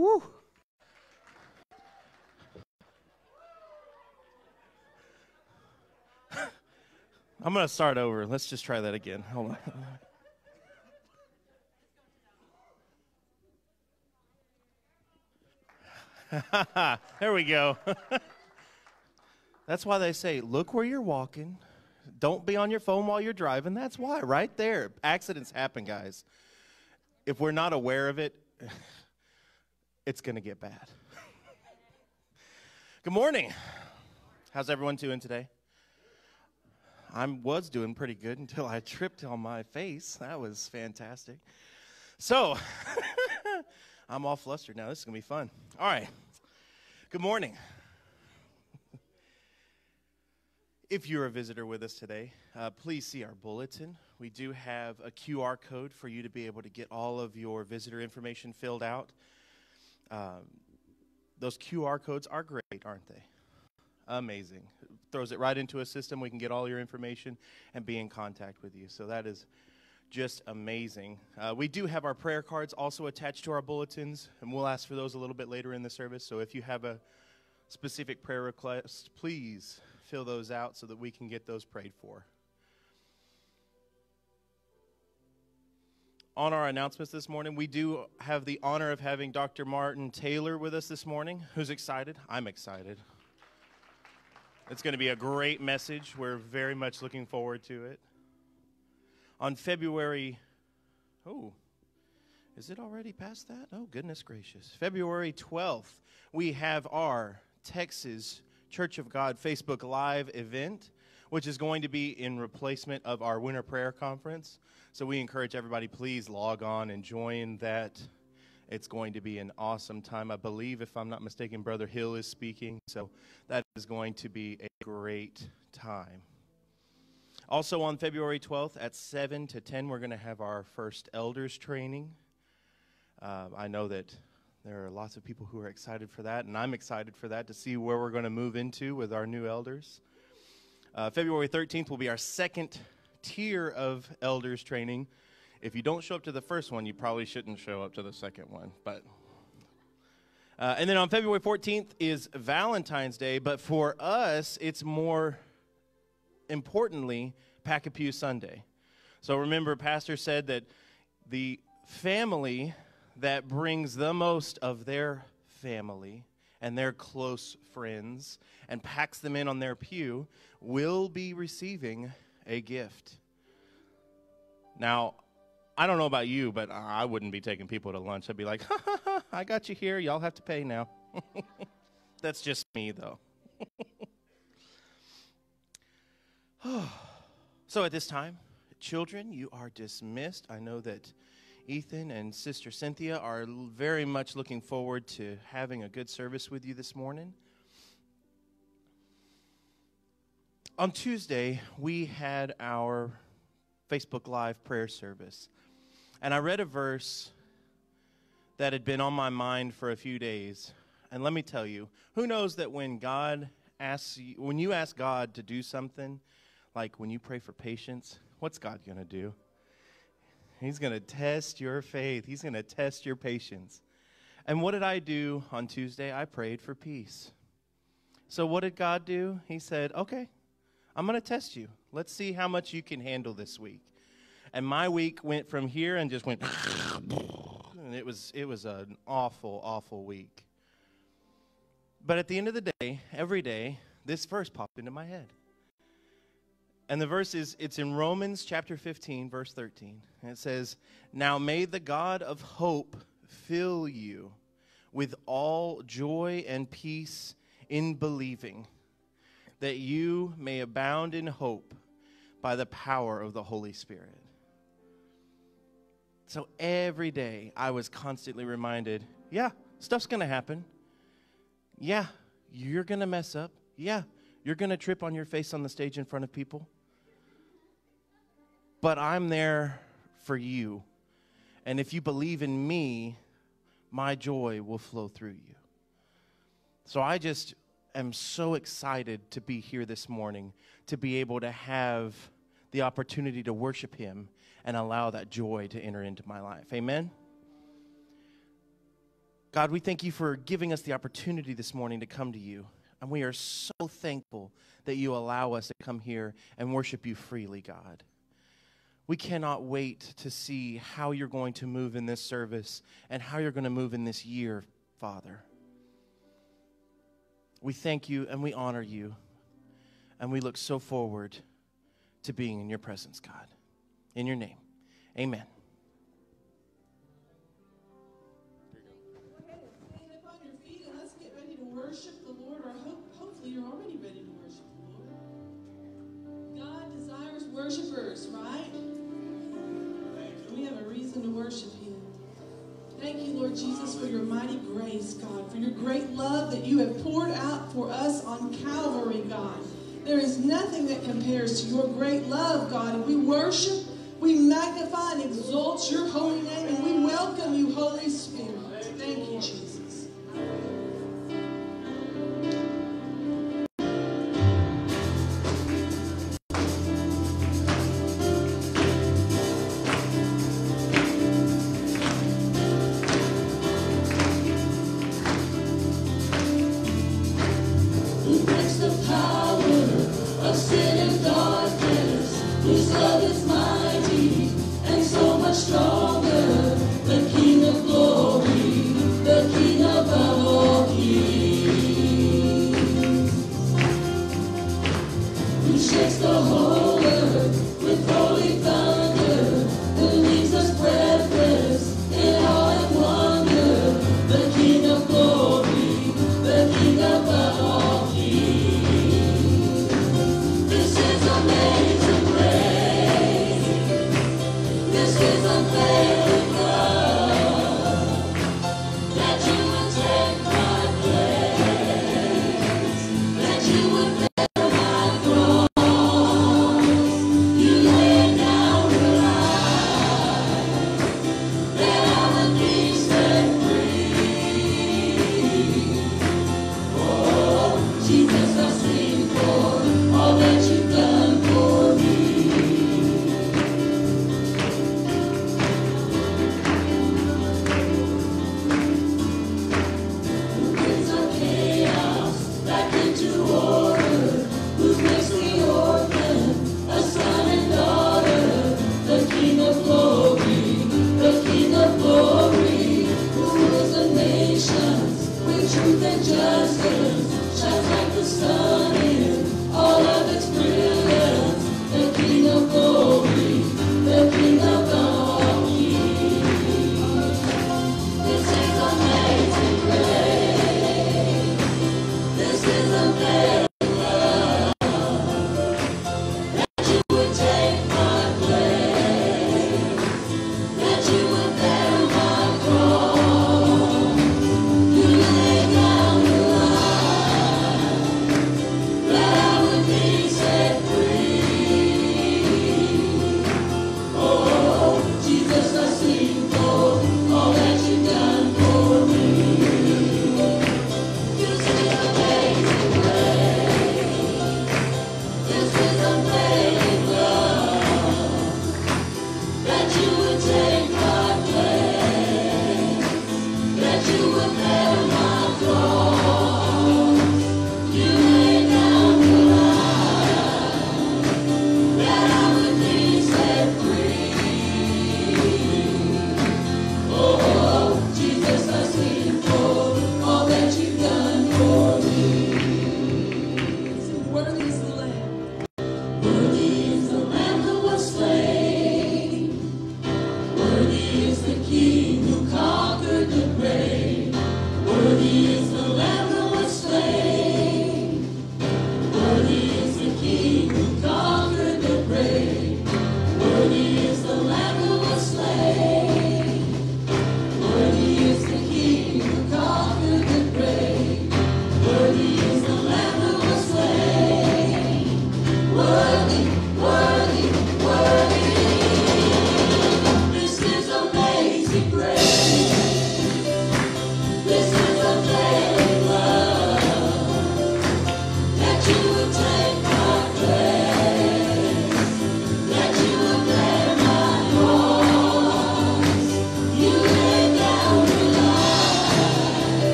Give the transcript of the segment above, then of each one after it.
Woo. I'm going to start over. Let's just try that again. Hold on. there we go. That's why they say, look where you're walking. Don't be on your phone while you're driving. That's why, right there. Accidents happen, guys. If we're not aware of it, it's going to get bad. Good morning. How's everyone doing today? I was doing pretty good until I tripped on my face. That was fantastic. So, I'm all flustered now. This is going to be fun. All right. Good morning. If you're a visitor with us today, uh, please see our bulletin. We do have a QR code for you to be able to get all of your visitor information filled out. Um, those QR codes are great, aren't they? Amazing. Throws it right into a system. We can get all your information and be in contact with you. So that is just amazing. Uh, we do have our prayer cards also attached to our bulletins, and we'll ask for those a little bit later in the service. So if you have a specific prayer request, please fill those out so that we can get those prayed for. On our announcements this morning, we do have the honor of having Dr. Martin Taylor with us this morning. Who's excited? I'm excited. It's going to be a great message. We're very much looking forward to it. On February, oh, is it already past that? Oh, goodness gracious. February 12th, we have our Texas Church of God Facebook Live event, which is going to be in replacement of our Winter Prayer Conference. So we encourage everybody, please log on and join that it's going to be an awesome time. I believe, if I'm not mistaken, Brother Hill is speaking. So that is going to be a great time. Also, on February 12th at 7 to 10, we're going to have our first elders training. Uh, I know that there are lots of people who are excited for that, and I'm excited for that to see where we're going to move into with our new elders. Uh, February 13th will be our second tier of elders training if you don't show up to the first one, you probably shouldn't show up to the second one. But uh, and then on February 14th is Valentine's Day, but for us, it's more importantly Pack Sunday. So remember, Pastor said that the family that brings the most of their family and their close friends and packs them in on their pew will be receiving a gift. Now, I don't know about you, but I wouldn't be taking people to lunch. I'd be like, I got you here. Y'all have to pay now. That's just me, though. so at this time, children, you are dismissed. I know that Ethan and Sister Cynthia are very much looking forward to having a good service with you this morning. On Tuesday, we had our Facebook Live prayer service. And I read a verse that had been on my mind for a few days. And let me tell you, who knows that when God asks you, when you ask God to do something, like when you pray for patience, what's God going to do? He's going to test your faith. He's going to test your patience. And what did I do on Tuesday? I prayed for peace. So what did God do? He said, "Okay, I'm going to test you. Let's see how much you can handle this week." and my week went from here and just went and it was it was an awful awful week but at the end of the day every day this verse popped into my head and the verse is it's in romans chapter 15 verse 13 and it says now may the god of hope fill you with all joy and peace in believing that you may abound in hope by the power of the holy spirit so every day I was constantly reminded yeah, stuff's going to happen. Yeah, you're going to mess up. Yeah, you're going to trip on your face on the stage in front of people. But I'm there for you. And if you believe in me, my joy will flow through you. So I just am so excited to be here this morning, to be able to have the opportunity to worship Him and allow that joy to enter into my life. Amen? God, we thank you for giving us the opportunity this morning to come to you. And we are so thankful that you allow us to come here and worship you freely, God. We cannot wait to see how you're going to move in this service and how you're going to move in this year, Father. We thank you and we honor you. And we look so forward to being in your presence, God. In your name, amen. Stand up your feet and let's get ready to worship the Lord, or hope, hopefully you're already ready to worship the Lord. God desires right? To worship Him. Thank you, Lord Jesus, for your mighty grace, God, for your great love that you have poured out for us on Calvary, God. There is nothing that compares to your great love, God, and we worship, we magnify and exalt your holy name, and we welcome you, Holy Spirit.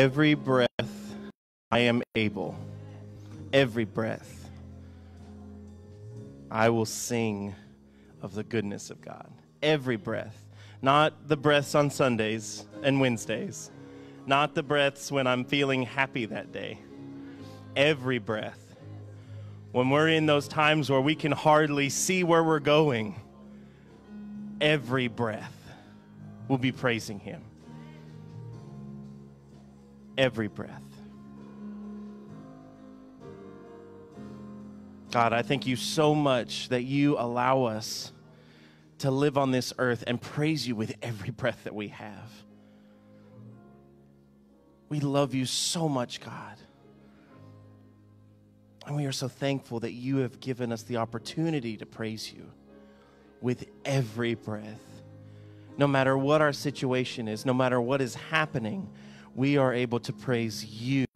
Every breath I am able, every breath, I will sing of the goodness of God. Every breath. Not the breaths on Sundays and Wednesdays, not the breaths when I'm feeling happy that day. Every breath. When we're in those times where we can hardly see where we're going, every breath will be praising Him every breath. God, I thank you so much that you allow us to live on this earth and praise you with every breath that we have. We love you so much, God. And we are so thankful that you have given us the opportunity to praise you with every breath. No matter what our situation is, no matter what is happening, we are able to praise you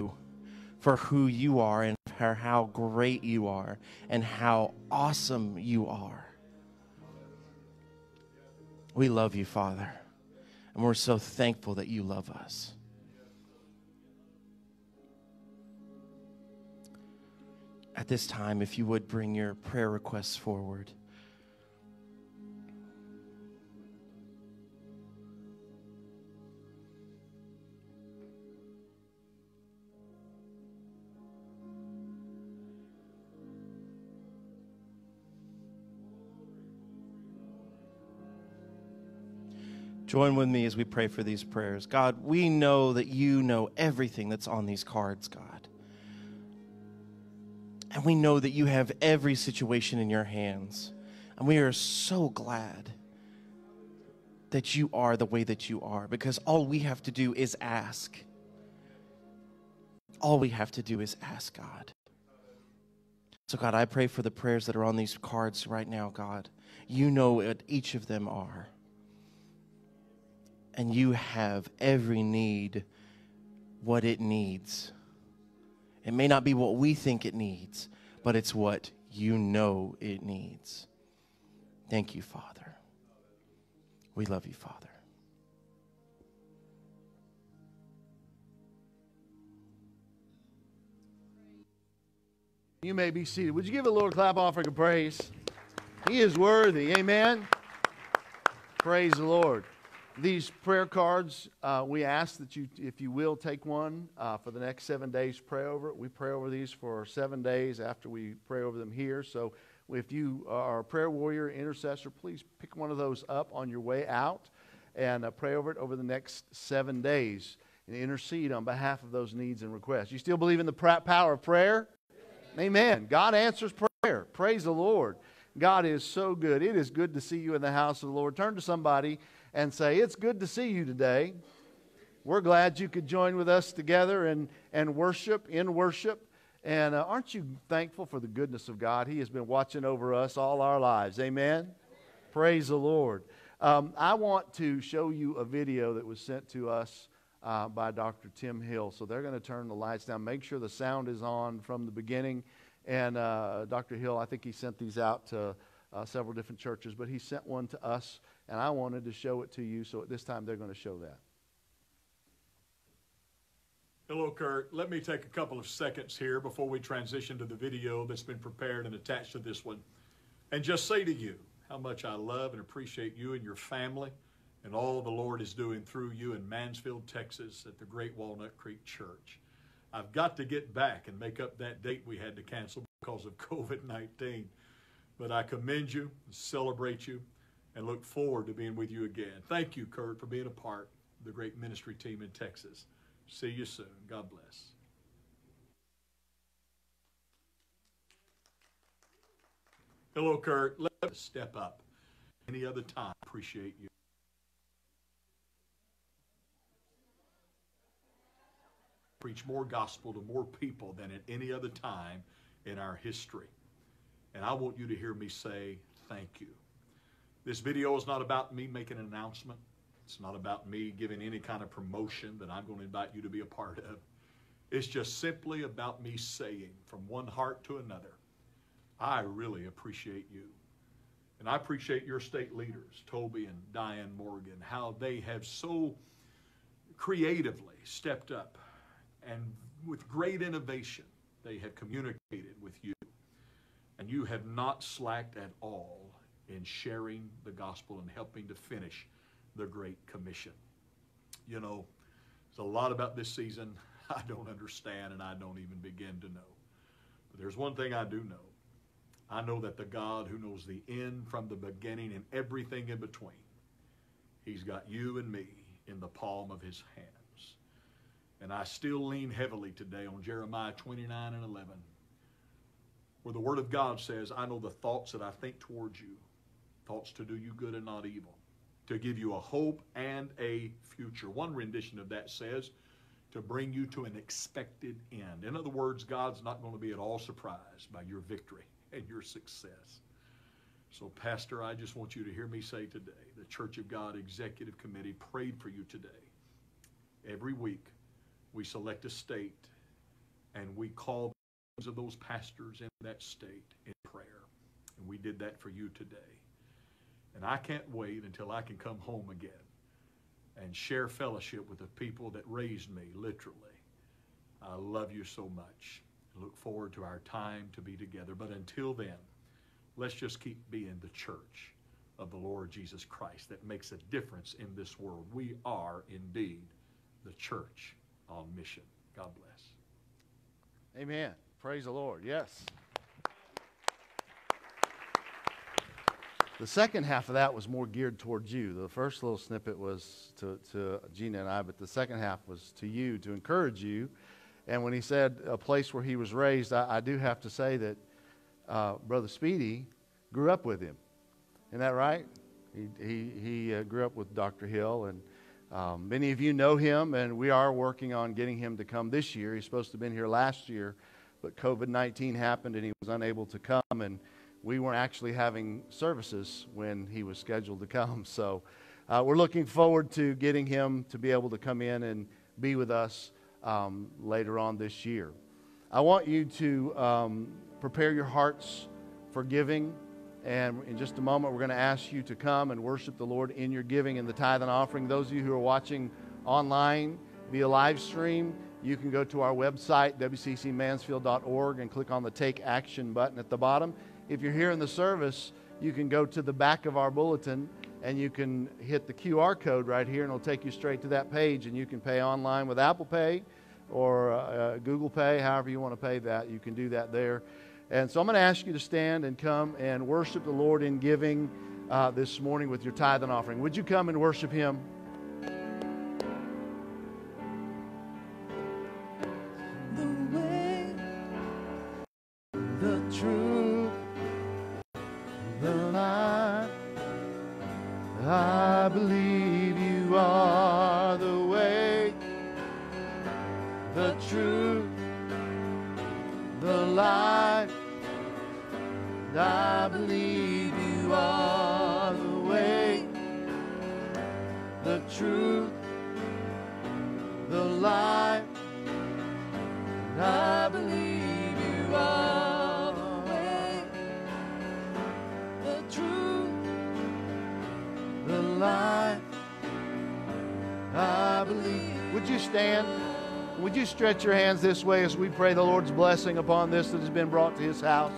for who you are and for how great you are and how awesome you are. We love you, Father, and we're so thankful that you love us. At this time, if you would bring your prayer requests forward. Join with me as we pray for these prayers. God, we know that you know everything that's on these cards, God. And we know that you have every situation in your hands. And we are so glad that you are the way that you are because all we have to do is ask. All we have to do is ask God. So, God, I pray for the prayers that are on these cards right now, God. You know what each of them are and you have every need what it needs. It may not be what we think it needs, but it's what you know it needs. Thank you, Father. We love you, Father. You may be seated. Would you give a Lord clap offering of praise? He is worthy. Amen. Praise the Lord. These prayer cards, uh, we ask that you, if you will, take one uh, for the next seven days, pray over it. We pray over these for seven days after we pray over them here. So if you are a prayer warrior, intercessor, please pick one of those up on your way out and uh, pray over it over the next seven days and intercede on behalf of those needs and requests. You still believe in the power of prayer? Amen. Amen. God answers prayer. Praise the Lord. God is so good. It is good to see you in the house of the Lord. Turn to somebody and say, It's good to see you today. We're glad you could join with us together and, and worship, in worship. And uh, aren't you thankful for the goodness of God? He has been watching over us all our lives. Amen? Praise the Lord. Um, I want to show you a video that was sent to us uh, by Dr. Tim Hill. So they're going to turn the lights down, make sure the sound is on from the beginning. And uh, Dr. Hill, I think he sent these out to uh, several different churches, but he sent one to us and I wanted to show it to you, so at this time they're going to show that. Hello, Kurt. Let me take a couple of seconds here before we transition to the video that's been prepared and attached to this one, and just say to you how much I love and appreciate you and your family and all the Lord is doing through you in Mansfield, Texas at the Great Walnut Creek Church. I've got to get back and make up that date we had to cancel because of COVID 19. But I commend you, celebrate you, and look forward to being with you again. Thank you, Kurt, for being a part of the great ministry team in Texas. See you soon. God bless. Hello, Kurt. Let's step up. Any other time, appreciate you. Preach more gospel to more people than at any other time in our history. And I want you to hear me say thank you. This video is not about me making an announcement. It's not about me giving any kind of promotion that I'm going to invite you to be a part of. It's just simply about me saying from one heart to another, I really appreciate you. And I appreciate your state leaders, Toby and Diane Morgan, how they have so creatively stepped up and with great innovation, they have communicated with you. And you have not slacked at all in sharing the gospel and helping to finish the Great Commission. You know, there's a lot about this season I don't understand and I don't even begin to know. But there's one thing I do know. I know that the God who knows the end from the beginning and everything in between, He's got you and me in the palm of His hands. And I still lean heavily today on Jeremiah 29 and 11, where the Word of God says, I know the thoughts that I think towards you, thoughts to do you good and not evil, to give you a hope and a future. One rendition of that says, to bring you to an expected end. In other words, God's not going to be at all surprised by your victory and your success. So, Pastor, I just want you to hear me say today the Church of God Executive Committee prayed for you today. Every week, we select a state and we call the names of those pastors in that state in prayer. And we did that for you today. And I can't wait until I can come home again and share fellowship with the people that raised me, literally. I love you so much. I look forward to our time to be together. But until then, let's just keep being the church of the Lord Jesus Christ that makes a difference in this world. We are indeed the church on mission. God bless. Amen. Praise the Lord. Yes. The second half of that was more geared towards you. The first little snippet was to, to Gina and I, but the second half was to you, to encourage you. And when he said a place where he was raised, I, I do have to say that uh, Brother Speedy grew up with him. Isn't that right? He, he, he uh, grew up with Dr. Hill, and um, many of you know him, and we are working on getting him to come this year. He's supposed to have been here last year, but COVID 19 happened and he was unable to come. And we weren't actually having services when he was scheduled to come. So uh, we're looking forward to getting him to be able to come in and be with us um, later on this year. I want you to um, prepare your hearts for giving. And in just a moment, we're going to ask you to come and worship the Lord in your giving and the tithe and offering. Those of you who are watching online via live stream, you can go to our website, wccmansfield.org, and click on the Take Action button at the bottom. If you're here in the service, you can go to the back of our bulletin and you can hit the QR code right here, and it'll take you straight to that page. And you can pay online with Apple Pay or uh, Google Pay, however you want to pay that. You can do that there. And so I'm going to ask you to stand and come and worship the Lord in giving uh, this morning with your tithe and offering. Would you come and worship Him? I believe you are the way, the truth, the life. I believe you are the way, the truth, the. I Believe. Would you stand? Would you stretch your hands this way as we pray the Lord's blessing upon this that has been brought to his house?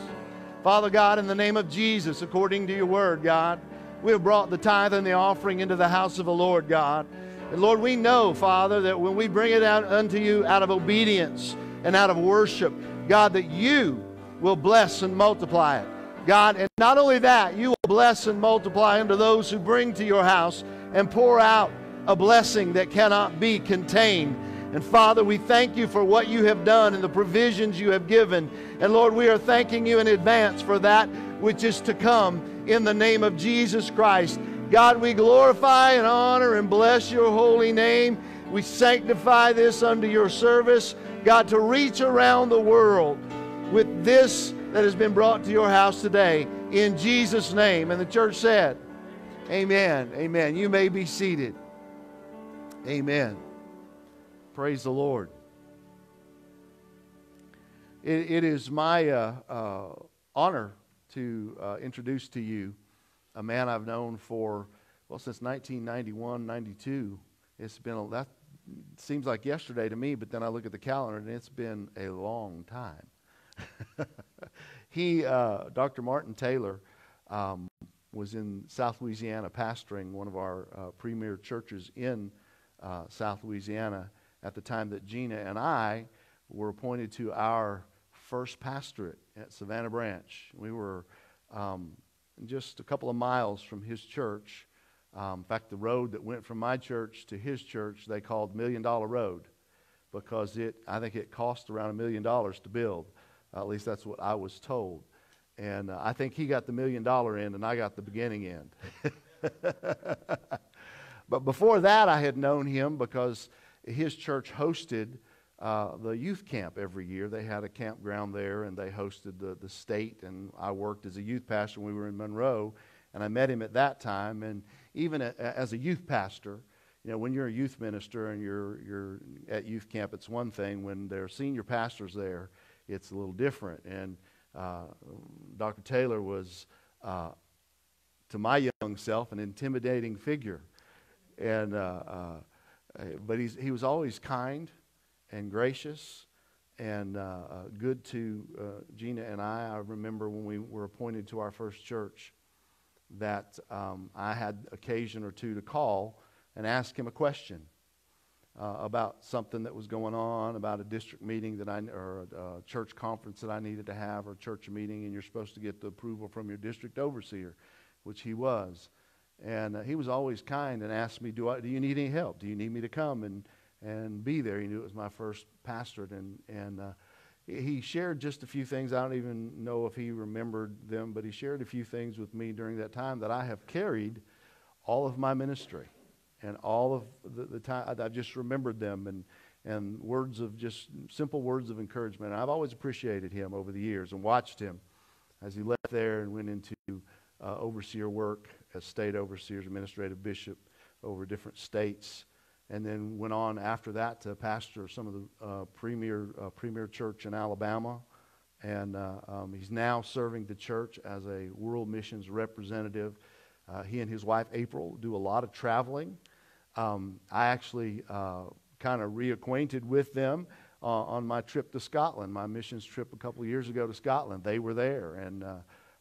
Father God, in the name of Jesus, according to your word, God, we have brought the tithe and the offering into the house of the Lord, God. And Lord, we know, Father, that when we bring it out unto you out of obedience and out of worship, God, that you will bless and multiply it. God, and not only that, you will bless and multiply unto those who bring to your house and pour out a blessing that cannot be contained. And Father, we thank you for what you have done and the provisions you have given. And Lord, we are thanking you in advance for that which is to come in the name of Jesus Christ. God, we glorify and honor and bless your holy name. We sanctify this under your service, God, to reach around the world with this that has been brought to your house today in Jesus' name. And the church said, Amen. Amen. You may be seated. Amen. Praise the Lord. it, it is my uh, uh, honor to uh, introduce to you a man I've known for, well, since 1991, 92. It's been, a, that seems like yesterday to me, but then I look at the calendar and it's been a long time. he, uh, Dr. Martin Taylor, um, was in South Louisiana pastoring one of our uh, premier churches in uh, South Louisiana at the time that Gina and I were appointed to our first pastorate at Savannah Branch. We were um, just a couple of miles from his church. Um, in fact, the road that went from my church to his church, they called Million Dollar Road because it, I think it cost around a million dollars to build. Uh, at least that's what I was told. And uh, I think he got the million dollar end and I got the beginning end. but before that, I had known him because his church hosted uh, the youth camp every year. They had a campground there and they hosted the, the state. And I worked as a youth pastor when we were in Monroe. And I met him at that time. And even a, as a youth pastor, you know, when you're a youth minister and you're, you're at youth camp, it's one thing. When there are senior pastors there, it's a little different. And uh, Dr. Taylor was, uh, to my young self, an intimidating figure. And, uh, uh but he's, he was always kind and gracious and uh, uh, good to uh, Gina and I. I remember when we were appointed to our first church that um, I had occasion or two to call and ask him a question uh, about something that was going on, about a district meeting that I, or a, a, church conference that I needed to have, or a church meeting, and you're supposed to get the approval from your district overseer, which he was. And uh, he was always kind and asked me, do, I, do you need any help? Do you need me to come and and be there. He knew it was my first pastorate, and and uh, he shared just a few things. I don't even know if he remembered them, but he shared a few things with me during that time that I have carried all of my ministry, and all of the, the time I've just remembered them and and words of just simple words of encouragement. And I've always appreciated him over the years and watched him as he left there and went into uh, overseer work as state overseers, administrative bishop over different states and then went on after that to pastor some of the uh, premier, uh, premier church in Alabama. And uh, um, he's now serving the church as a world missions representative. Uh, he and his wife, April, do a lot of traveling. Um, I actually uh, kind of reacquainted with them uh, on my trip to Scotland, my missions trip a couple years ago to Scotland. They were there, and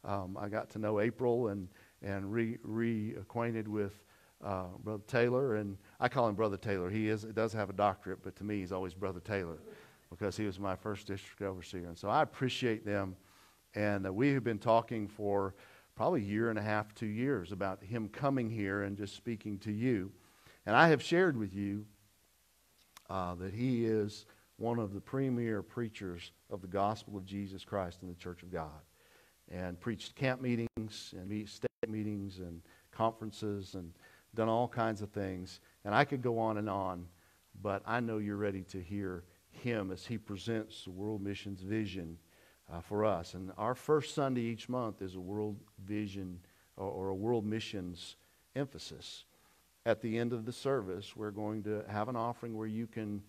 um, I got to know April and, and re- reacquainted with uh, Brother Taylor, and I call him Brother Taylor. He is does have a doctorate, but to me, he's always Brother Taylor because he was my first district overseer. And so I appreciate them. And uh, we have been talking for probably a year and a half, two years about him coming here and just speaking to you. And I have shared with you uh, that he is one of the premier preachers of the gospel of Jesus Christ in the Church of God, and preached camp meetings and state meetings and conferences and done all kinds of things. And I could go on and on, but I know you're ready to hear him as he presents the World Missions vision uh, for us. And our first Sunday each month is a World Vision or, or a World Missions emphasis. At the end of the service, we're going to have an offering where you can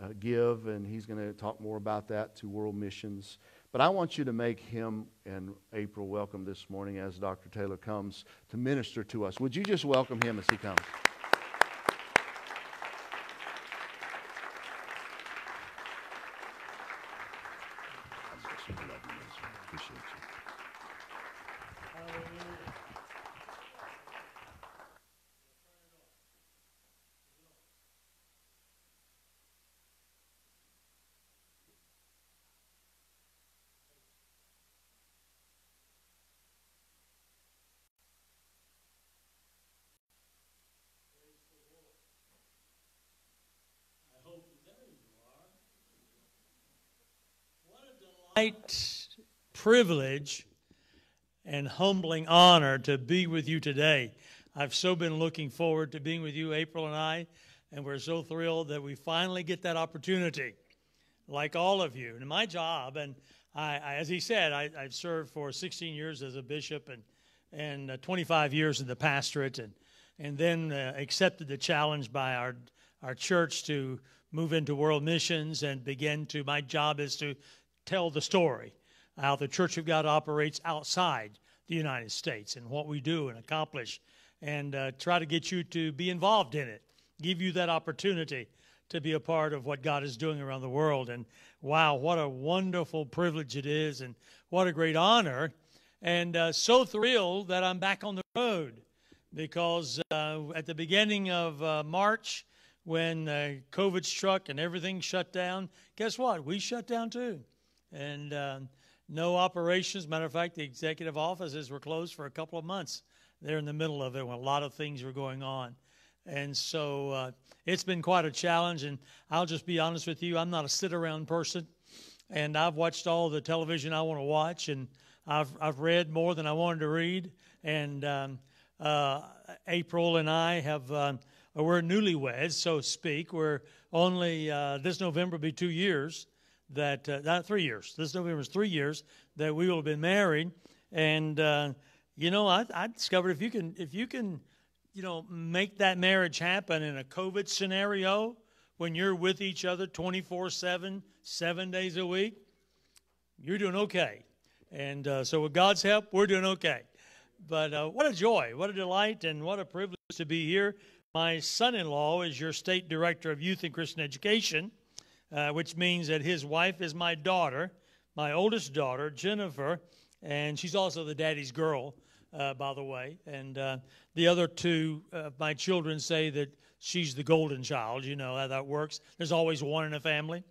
uh, give, and he's going to talk more about that to World Missions. But I want you to make him and April welcome this morning as Dr. Taylor comes to minister to us. Would you just welcome him as he comes? you. Love you, Minister. Appreciate you. Great privilege and humbling honor to be with you today. I've so been looking forward to being with you, April and I, and we're so thrilled that we finally get that opportunity, like all of you. And my job, and I, I as he said, I, have served for 16 years as a bishop and and uh, 25 years in the pastorate, and and then uh, accepted the challenge by our our church to move into world missions and begin to. My job is to tell the story how the Church of God operates outside the United States and what we do and accomplish, and uh, try to get you to be involved in it, give you that opportunity to be a part of what God is doing around the world. And wow, what a wonderful privilege it is, and what a great honor. And uh, so thrilled that I'm back on the road because uh, at the beginning of uh, March, when uh, COVID struck and everything shut down, guess what? We shut down too and um, no operations. Matter of fact, the executive offices were closed for a couple of months there in the middle of it when a lot of things were going on. And so uh, it's been quite a challenge. And I'll just be honest with you, I'm not a sit around person. And I've watched all the television I want to watch, and I've, I've read more than I wanted to read. And um, uh, April and I have, uh, we're newlyweds, so to speak. We're only, uh, this November will be two years that uh, not three years. This November is three years that we will have been married, and uh, you know, I, I discovered if you can if you can, you know, make that marriage happen in a COVID scenario when you're with each other 24 7, seven days a week, you're doing okay. And uh, so, with God's help, we're doing okay. But uh, what a joy, what a delight, and what a privilege to be here. My son in law is your state director of youth and Christian education uh, which means that his wife is my daughter, my oldest daughter, Jennifer, and she's also the daddy's girl, uh, by the way. And uh, the other two, uh, my children say that she's the golden child. You know how that works. There's always one in a family.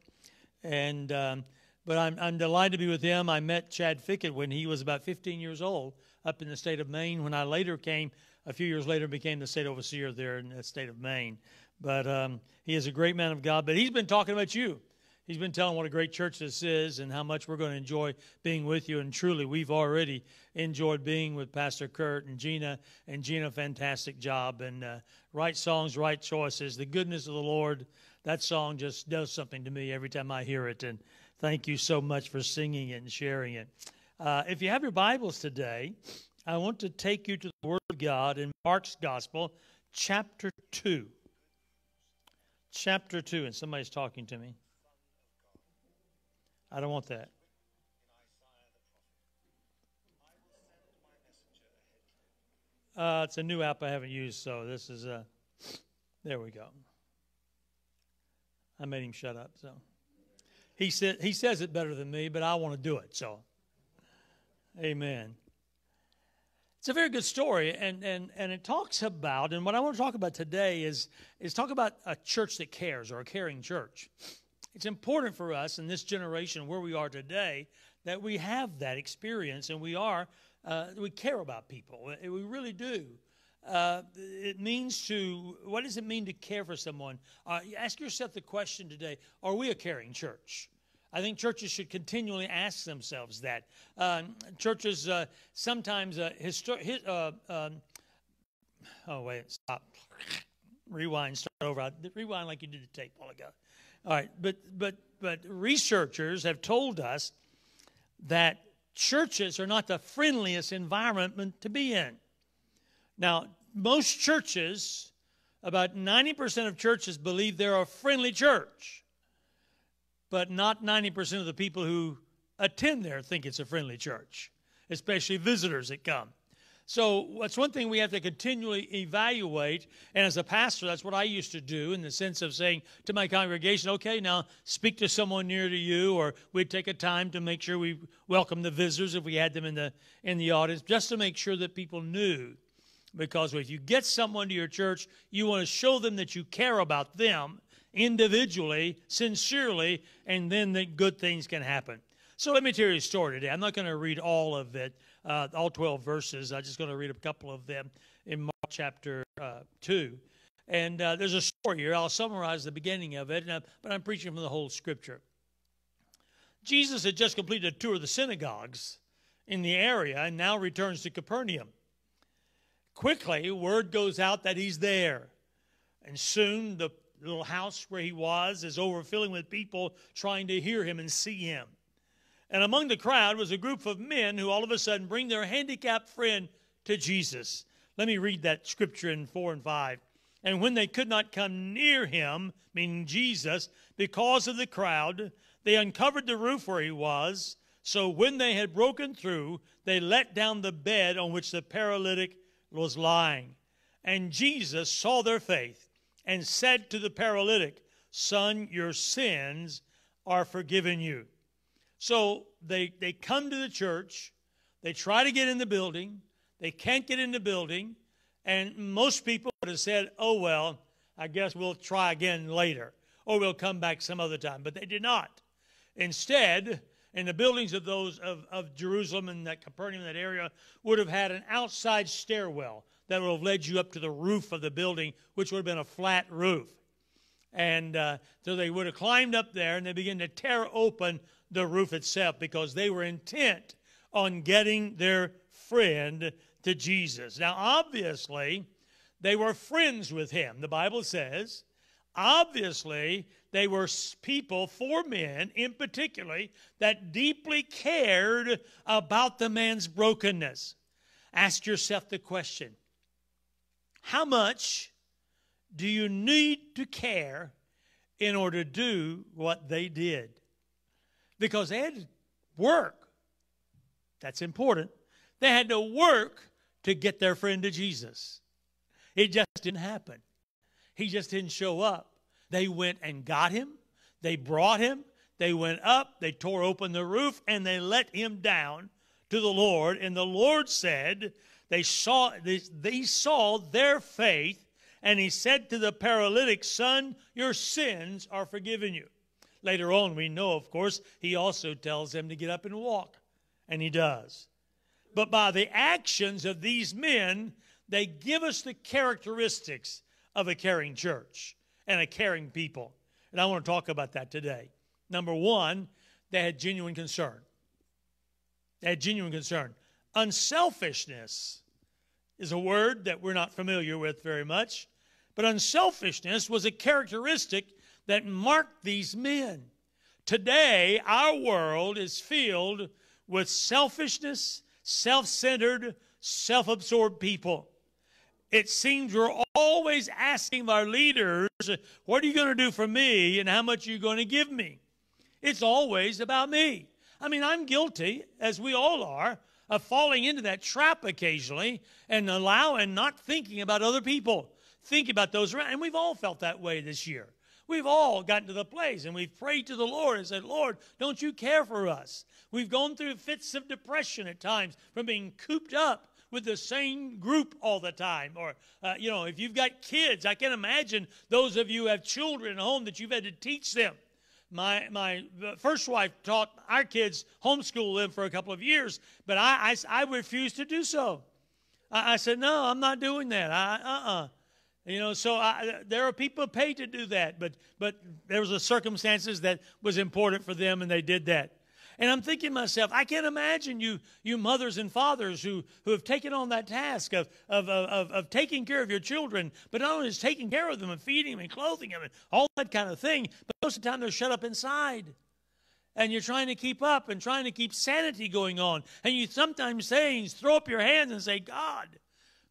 And um, but I'm, I'm delighted to be with him. I met Chad Fickett when he was about 15 years old up in the state of Maine. When I later came, a few years later, became the state overseer there in the state of Maine. But um, he is a great man of God. But he's been talking about you. He's been telling what a great church this is and how much we're going to enjoy being with you. And truly, we've already enjoyed being with Pastor Kurt and Gina. And Gina, fantastic job. And uh, right songs, right choices. The goodness of the Lord. That song just does something to me every time I hear it. And thank you so much for singing it and sharing it. Uh, if you have your Bibles today, I want to take you to the Word of God in Mark's Gospel, chapter 2 chapter 2, and somebody's talking to me. I don't want that. Uh, it's a new app I haven't used, so this is a. Uh, there we go. I made him shut up. So he said he says it better than me, but I want to do it. So, Amen. It's a very good story, and, and, and it talks about, and what I want to talk about today is, is talk about a church that cares or a caring church. It's important for us in this generation where we are today that we have that experience and we are, uh, we care about people. We really do. Uh, it means to, what does it mean to care for someone? Uh, ask yourself the question today are we a caring church? I think churches should continually ask themselves that. Uh, churches uh, sometimes, uh, histor- his, uh, um, oh, wait, stop. Rewind, start over. Rewind like you did the tape while ago. All right, but, but, but researchers have told us that churches are not the friendliest environment to be in. Now, most churches, about 90% of churches believe they're a friendly church but not 90% of the people who attend there think it's a friendly church, especially visitors that come. So that's one thing we have to continually evaluate. And as a pastor, that's what I used to do in the sense of saying to my congregation, okay, now speak to someone near to you, or we'd take a time to make sure we welcome the visitors if we had them in the in the audience, just to make sure that people knew. Because if you get someone to your church, you want to show them that you care about them individually, sincerely, and then the good things can happen. So let me tell you a story today. I'm not going to read all of it, uh, all 12 verses. I'm just going to read a couple of them in Mark chapter uh, 2. And uh, there's a story here. I'll summarize the beginning of it, but I'm preaching from the whole scripture. Jesus had just completed a tour of the synagogues in the area and now returns to Capernaum. Quickly, word goes out that he's there. And soon the little house where he was is overfilling with people trying to hear him and see him. And among the crowd was a group of men who all of a sudden bring their handicapped friend to Jesus. Let me read that scripture in 4 and 5. And when they could not come near him, meaning Jesus, because of the crowd, they uncovered the roof where he was. So when they had broken through, they let down the bed on which the paralytic was lying. And Jesus saw their faith and said to the paralytic, Son, your sins are forgiven you. So they, they come to the church, they try to get in the building, they can't get in the building, and most people would have said, Oh, well, I guess we'll try again later, or we'll come back some other time. But they did not. Instead, in the buildings of those of, of Jerusalem and that Capernaum, that area, would have had an outside stairwell that would have led you up to the roof of the building, which would have been a flat roof. And uh, so they would have climbed up there and they began to tear open the roof itself because they were intent on getting their friend to Jesus. Now, obviously, they were friends with him. The Bible says, obviously, they were people, four men in particular, that deeply cared about the man's brokenness. Ask yourself the question how much do you need to care in order to do what they did? Because they had to work. That's important. They had to work to get their friend to Jesus. It just didn't happen. He just didn't show up. They went and got him. They brought him. They went up. They tore open the roof and they let him down to the Lord. And the Lord said, they saw, they, they saw their faith, and he said to the paralytic, Son, your sins are forgiven you. Later on, we know, of course, he also tells him to get up and walk, and he does. But by the actions of these men, they give us the characteristics of a caring church and a caring people. And I want to talk about that today. Number one, they had genuine concern. They had genuine concern. Unselfishness is a word that we're not familiar with very much, but unselfishness was a characteristic that marked these men. Today, our world is filled with selfishness, self centered, self absorbed people. It seems we're always asking our leaders, What are you going to do for me and how much are you going to give me? It's always about me. I mean, I'm guilty, as we all are, of falling into that trap occasionally and allowing, not thinking about other people, thinking about those around. And we've all felt that way this year. We've all gotten to the place and we've prayed to the Lord and said, Lord, don't you care for us? We've gone through fits of depression at times from being cooped up with the same group all the time. Or, uh, you know, if you've got kids, I can imagine those of you have children at home that you've had to teach them my my first wife taught our kids homeschool them for a couple of years, but I I, I refused to do so. I, I, said no, I'm not doing that. I uh uh You know, so I, there are people paid to do that, but but there was a circumstances that was important for them, and they did that. And I'm thinking to myself, I can't imagine you, you mothers and fathers who, who have taken on that task of, of, of, of taking care of your children, but not only just taking care of them and feeding them and clothing them and all that kind of thing, but most of the time they're shut up inside. And you're trying to keep up and trying to keep sanity going on. And you sometimes say, throw up your hands and say, God,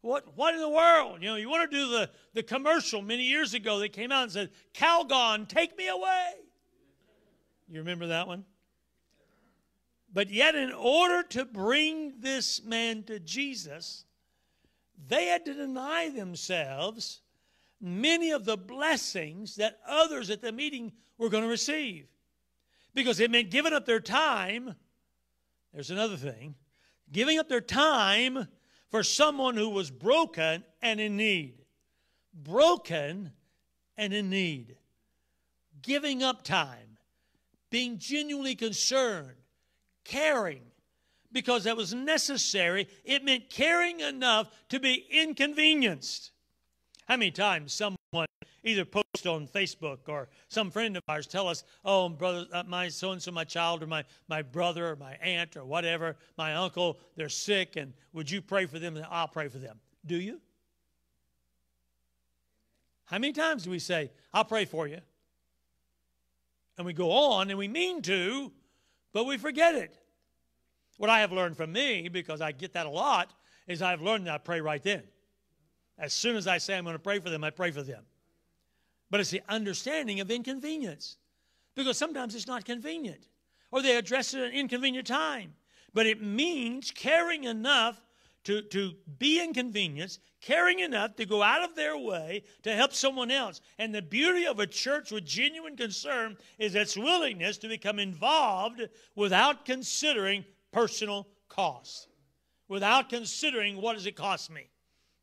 what, what in the world? You know, you want to do the, the commercial many years ago that came out and said, Calgon, take me away. You remember that one? But yet, in order to bring this man to Jesus, they had to deny themselves many of the blessings that others at the meeting were going to receive because it meant giving up their time. There's another thing giving up their time for someone who was broken and in need. Broken and in need. Giving up time, being genuinely concerned, caring, because that was necessary. It meant caring enough to be inconvenienced. How many times someone either post on Facebook or some friend of ours tell us, oh, brother, uh, my so and so, my child, or my, my brother, or my aunt, or whatever, my uncle, they're sick, and would you pray for them? And I'll pray for them. Do you? How many times do we say, I'll pray for you? And we go on and we mean to, but we forget it. What I have learned from me, because I get that a lot, is I've learned that I pray right then. As soon as I say I'm going to pray for them, I pray for them. But it's the understanding of inconvenience. Because sometimes it's not convenient, or they address it at an inconvenient time. But it means caring enough to, to be inconvenienced, caring enough to go out of their way to help someone else. And the beauty of a church with genuine concern is its willingness to become involved without considering personal cost, without considering what does it cost me.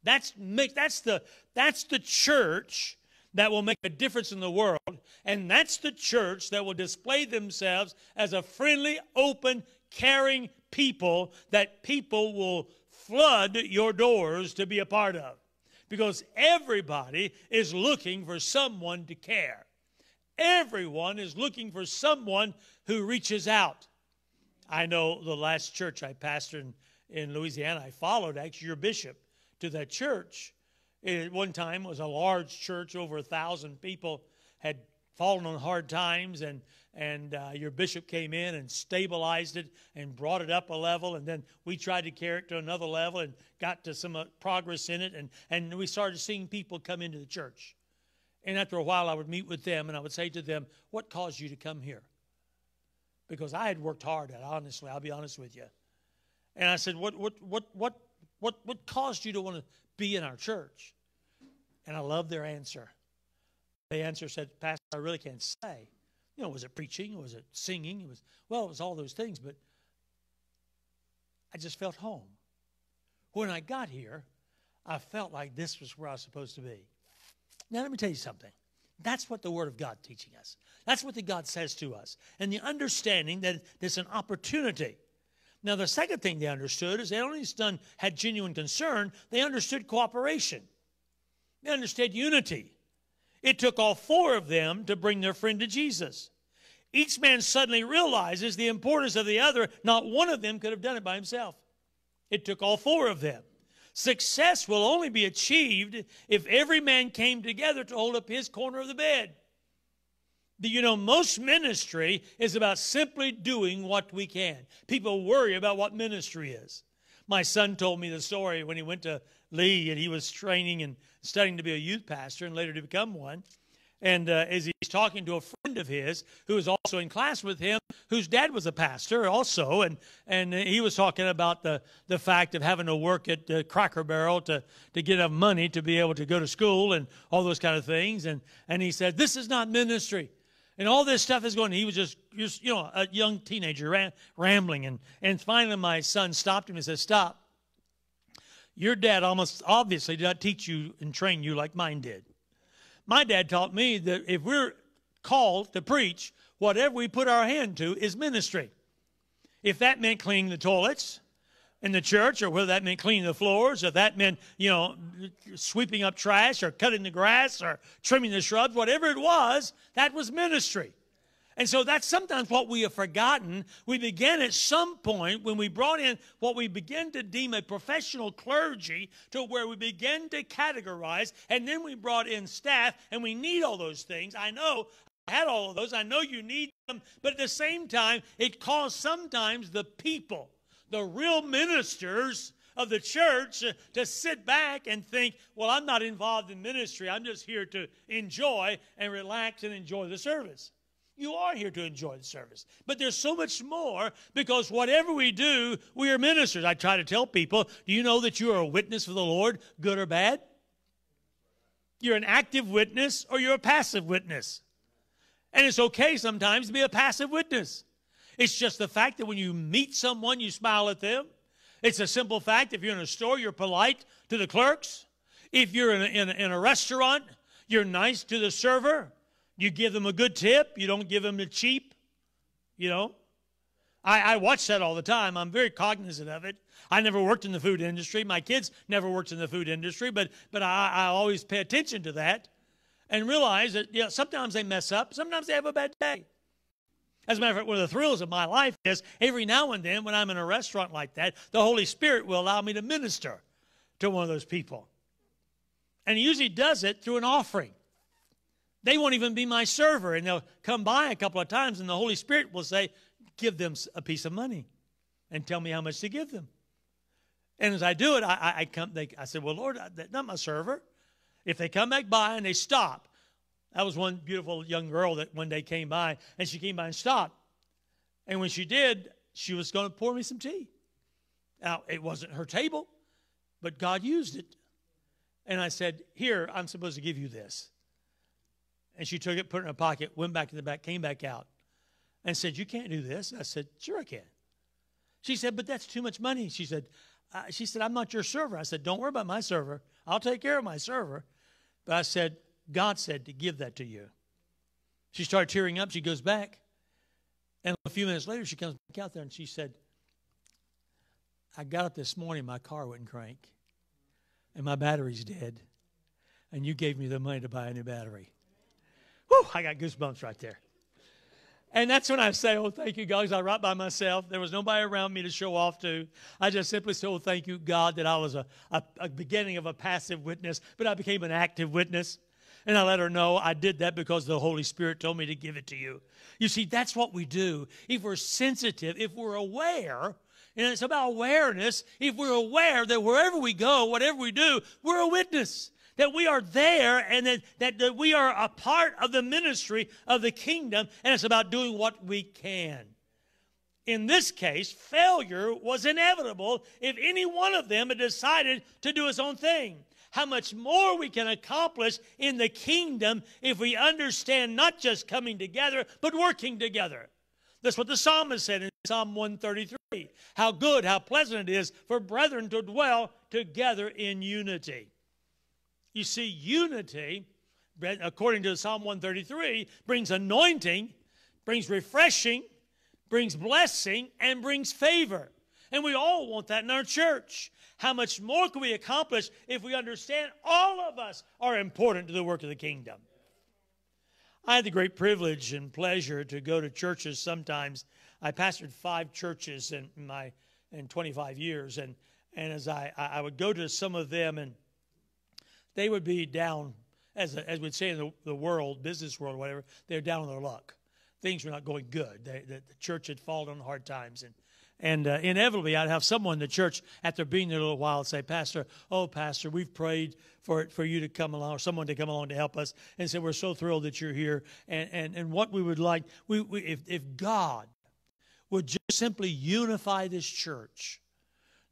That's, that's, the, that's the church that will make a difference in the world. And that's the church that will display themselves as a friendly, open, caring people that people will flood your doors to be a part of. Because everybody is looking for someone to care. Everyone is looking for someone who reaches out. I know the last church I pastored in, in Louisiana, I followed actually your bishop to that church. It, at one time was a large church, over a thousand people had fallen on hard times, and and uh, your bishop came in and stabilized it and brought it up a level, and then we tried to carry it to another level and got to some uh, progress in it, and and we started seeing people come into the church. And after a while, I would meet with them and I would say to them, "What caused you to come here?" Because I had worked hard at it, honestly. I'll be honest with you. And I said, "What what what what what what caused you to want to be in our church?" And I love their answer. The answer said, Pastor, I really can't say. You know, was it preaching? Was it singing? It was well, it was all those things, but I just felt home. When I got here, I felt like this was where I was supposed to be. Now let me tell you something. That's what the Word of God teaching us. That's what the God says to us. And the understanding that there's an opportunity. Now, the second thing they understood is they only had genuine concern, they understood cooperation. They understood unity. It took all four of them to bring their friend to Jesus. Each man suddenly realizes the importance of the other. Not one of them could have done it by himself. It took all four of them. Success will only be achieved if every man came together to hold up his corner of the bed. You know, most ministry is about simply doing what we can. People worry about what ministry is. My son told me the story when he went to Lee and he was training and studying to be a youth pastor and later to become one. And uh, as he's talking to a friend of his who was also in class with him, whose dad was a pastor also, and, and he was talking about the, the fact of having to work at uh, Cracker Barrel to, to get enough money to be able to go to school and all those kind of things. And, and he said, This is not ministry. And all this stuff is going, he was just, just you know, a young teenager ram, rambling. And, and finally, my son stopped him and said, Stop. Your dad almost obviously did not teach you and train you like mine did. My dad taught me that if we're called to preach, whatever we put our hand to is ministry. If that meant cleaning the toilets in the church, or whether that meant cleaning the floors, or that meant, you know, sweeping up trash, or cutting the grass, or trimming the shrubs, whatever it was, that was ministry. And so that's sometimes what we have forgotten. We began at some point when we brought in what we begin to deem a professional clergy to where we begin to categorize, and then we brought in staff, and we need all those things. I know I had all of those. I know you need them, but at the same time, it caused sometimes the people, the real ministers, of the church uh, to sit back and think, well, I'm not involved in ministry. I'm just here to enjoy and relax and enjoy the service. You are here to enjoy the service. But there's so much more because whatever we do, we are ministers. I try to tell people do you know that you are a witness for the Lord, good or bad? You're an active witness or you're a passive witness. And it's okay sometimes to be a passive witness. It's just the fact that when you meet someone, you smile at them. It's a simple fact. If you're in a store, you're polite to the clerks. If you're in a, in a, in a restaurant, you're nice to the server. You give them a good tip. You don't give them the cheap. You know, I, I watch that all the time. I'm very cognizant of it. I never worked in the food industry. My kids never worked in the food industry, but but I, I always pay attention to that and realize that yeah, sometimes they mess up. Sometimes they have a bad day. As a matter of fact, one of the thrills of my life is every now and then when I'm in a restaurant like that, the Holy Spirit will allow me to minister to one of those people. And he usually does it through an offering. They won't even be my server, and they'll come by a couple of times, and the Holy Spirit will say, Give them a piece of money and tell me how much to give them. And as I do it, I, I, come, they, I said, Well, Lord, that's not my server. If they come back by and they stop, that was one beautiful young girl that one day came by, and she came by and stopped. And when she did, she was going to pour me some tea. Now, it wasn't her table, but God used it. And I said, Here, I'm supposed to give you this. And she took it, put it in her pocket, went back to the back, came back out, and said, You can't do this. I said, Sure, I can. She said, But that's too much money. She said, uh, she said, I'm not your server. I said, Don't worry about my server. I'll take care of my server. But I said, God said to give that to you. She started tearing up. She goes back. And a few minutes later, she comes back out there and she said, I got up this morning, my car wouldn't crank, and my battery's dead. And you gave me the money to buy a new battery. Whew, I got goosebumps right there. And that's when I say, Oh, thank you, God, because I write by myself. There was nobody around me to show off to. I just simply say, Oh, thank you, God, that I was a, a, a beginning of a passive witness, but I became an active witness. And I let her know I did that because the Holy Spirit told me to give it to you. You see, that's what we do. If we're sensitive, if we're aware, and it's about awareness, if we're aware that wherever we go, whatever we do, we're a witness that we are there and that, that, that we are a part of the ministry of the kingdom, and it's about doing what we can. In this case, failure was inevitable if any one of them had decided to do his own thing. How much more we can accomplish in the kingdom if we understand not just coming together, but working together. That's what the psalmist said in Psalm 133. How good, how pleasant it is for brethren to dwell together in unity. You see, unity, according to Psalm 133, brings anointing, brings refreshing, brings blessing, and brings favor. And we all want that in our church. How much more can we accomplish if we understand all of us are important to the work of the kingdom? I had the great privilege and pleasure to go to churches sometimes. I pastored five churches in my in 25 years, and and as I I would go to some of them and they would be down, as, as we'd say in the, the world, business world, whatever, they're down on their luck. Things were not going good. They, the, the church had fallen on hard times. And, and uh, inevitably, I'd have someone in the church, after being there a little while, say, Pastor, oh, Pastor, we've prayed for, for you to come along, or someone to come along to help us, and said, We're so thrilled that you're here. And, and, and what we would like, we, we, if, if God would just simply unify this church,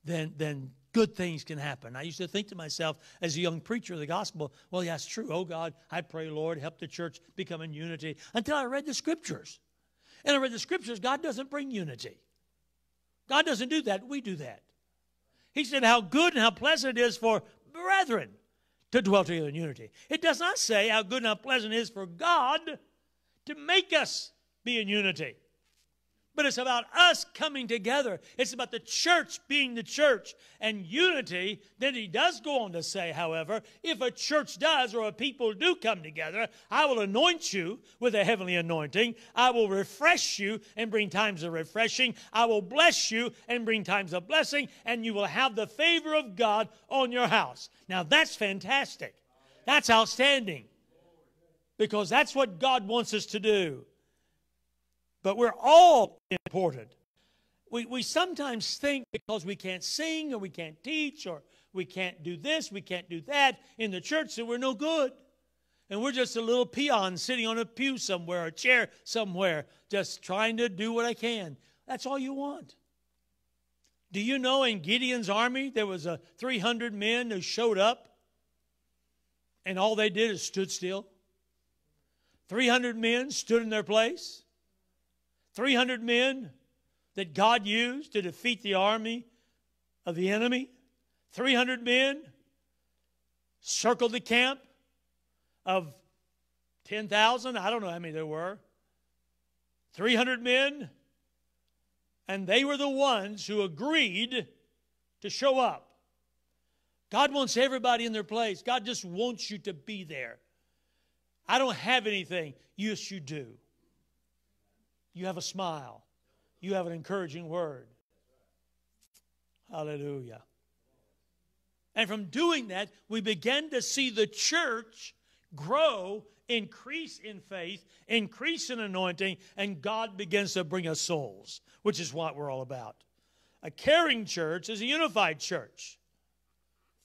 then, then good things can happen. I used to think to myself as a young preacher of the gospel, well, yeah, it's true. Oh, God, I pray, Lord, help the church become in unity. Until I read the scriptures. And I read the scriptures, God doesn't bring unity. God doesn't do that. We do that. He said, How good and how pleasant it is for brethren to dwell together in unity. It does not say how good and how pleasant it is for God to make us be in unity but it's about us coming together. It's about the church being the church and unity. Then he does go on to say, however, if a church does or a people do come together, I will anoint you with a heavenly anointing. I will refresh you and bring times of refreshing. I will bless you and bring times of blessing, and you will have the favor of God on your house. Now that's fantastic. That's outstanding. Because that's what God wants us to do. But we're all important. We, we sometimes think because we can't sing or we can't teach or we can't do this, we can't do that in the church that we're no good. And we're just a little peon sitting on a pew somewhere, a chair somewhere, just trying to do what I can. That's all you want. Do you know in Gideon's army there was a 300 men who showed up and all they did is stood still? 300 men stood in their place. 300 men that God used to defeat the army of the enemy. 300 men circled the camp of 10,000. I don't know how many there were. 300 men. And they were the ones who agreed to show up. God wants everybody in their place. God just wants you to be there. I don't have anything. Yes, you do. You have a smile, you have an encouraging word. Hallelujah. And from doing that, we begin to see the church grow, increase in faith, increase in anointing, and God begins to bring us souls, which is what we're all about. A caring church is a unified church.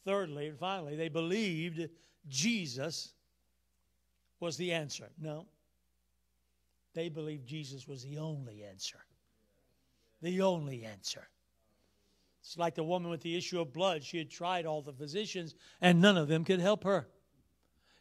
Thirdly and finally, they believed Jesus was the answer. No. They believed Jesus was the only answer. The only answer. It's like the woman with the issue of blood. She had tried all the physicians, and none of them could help her.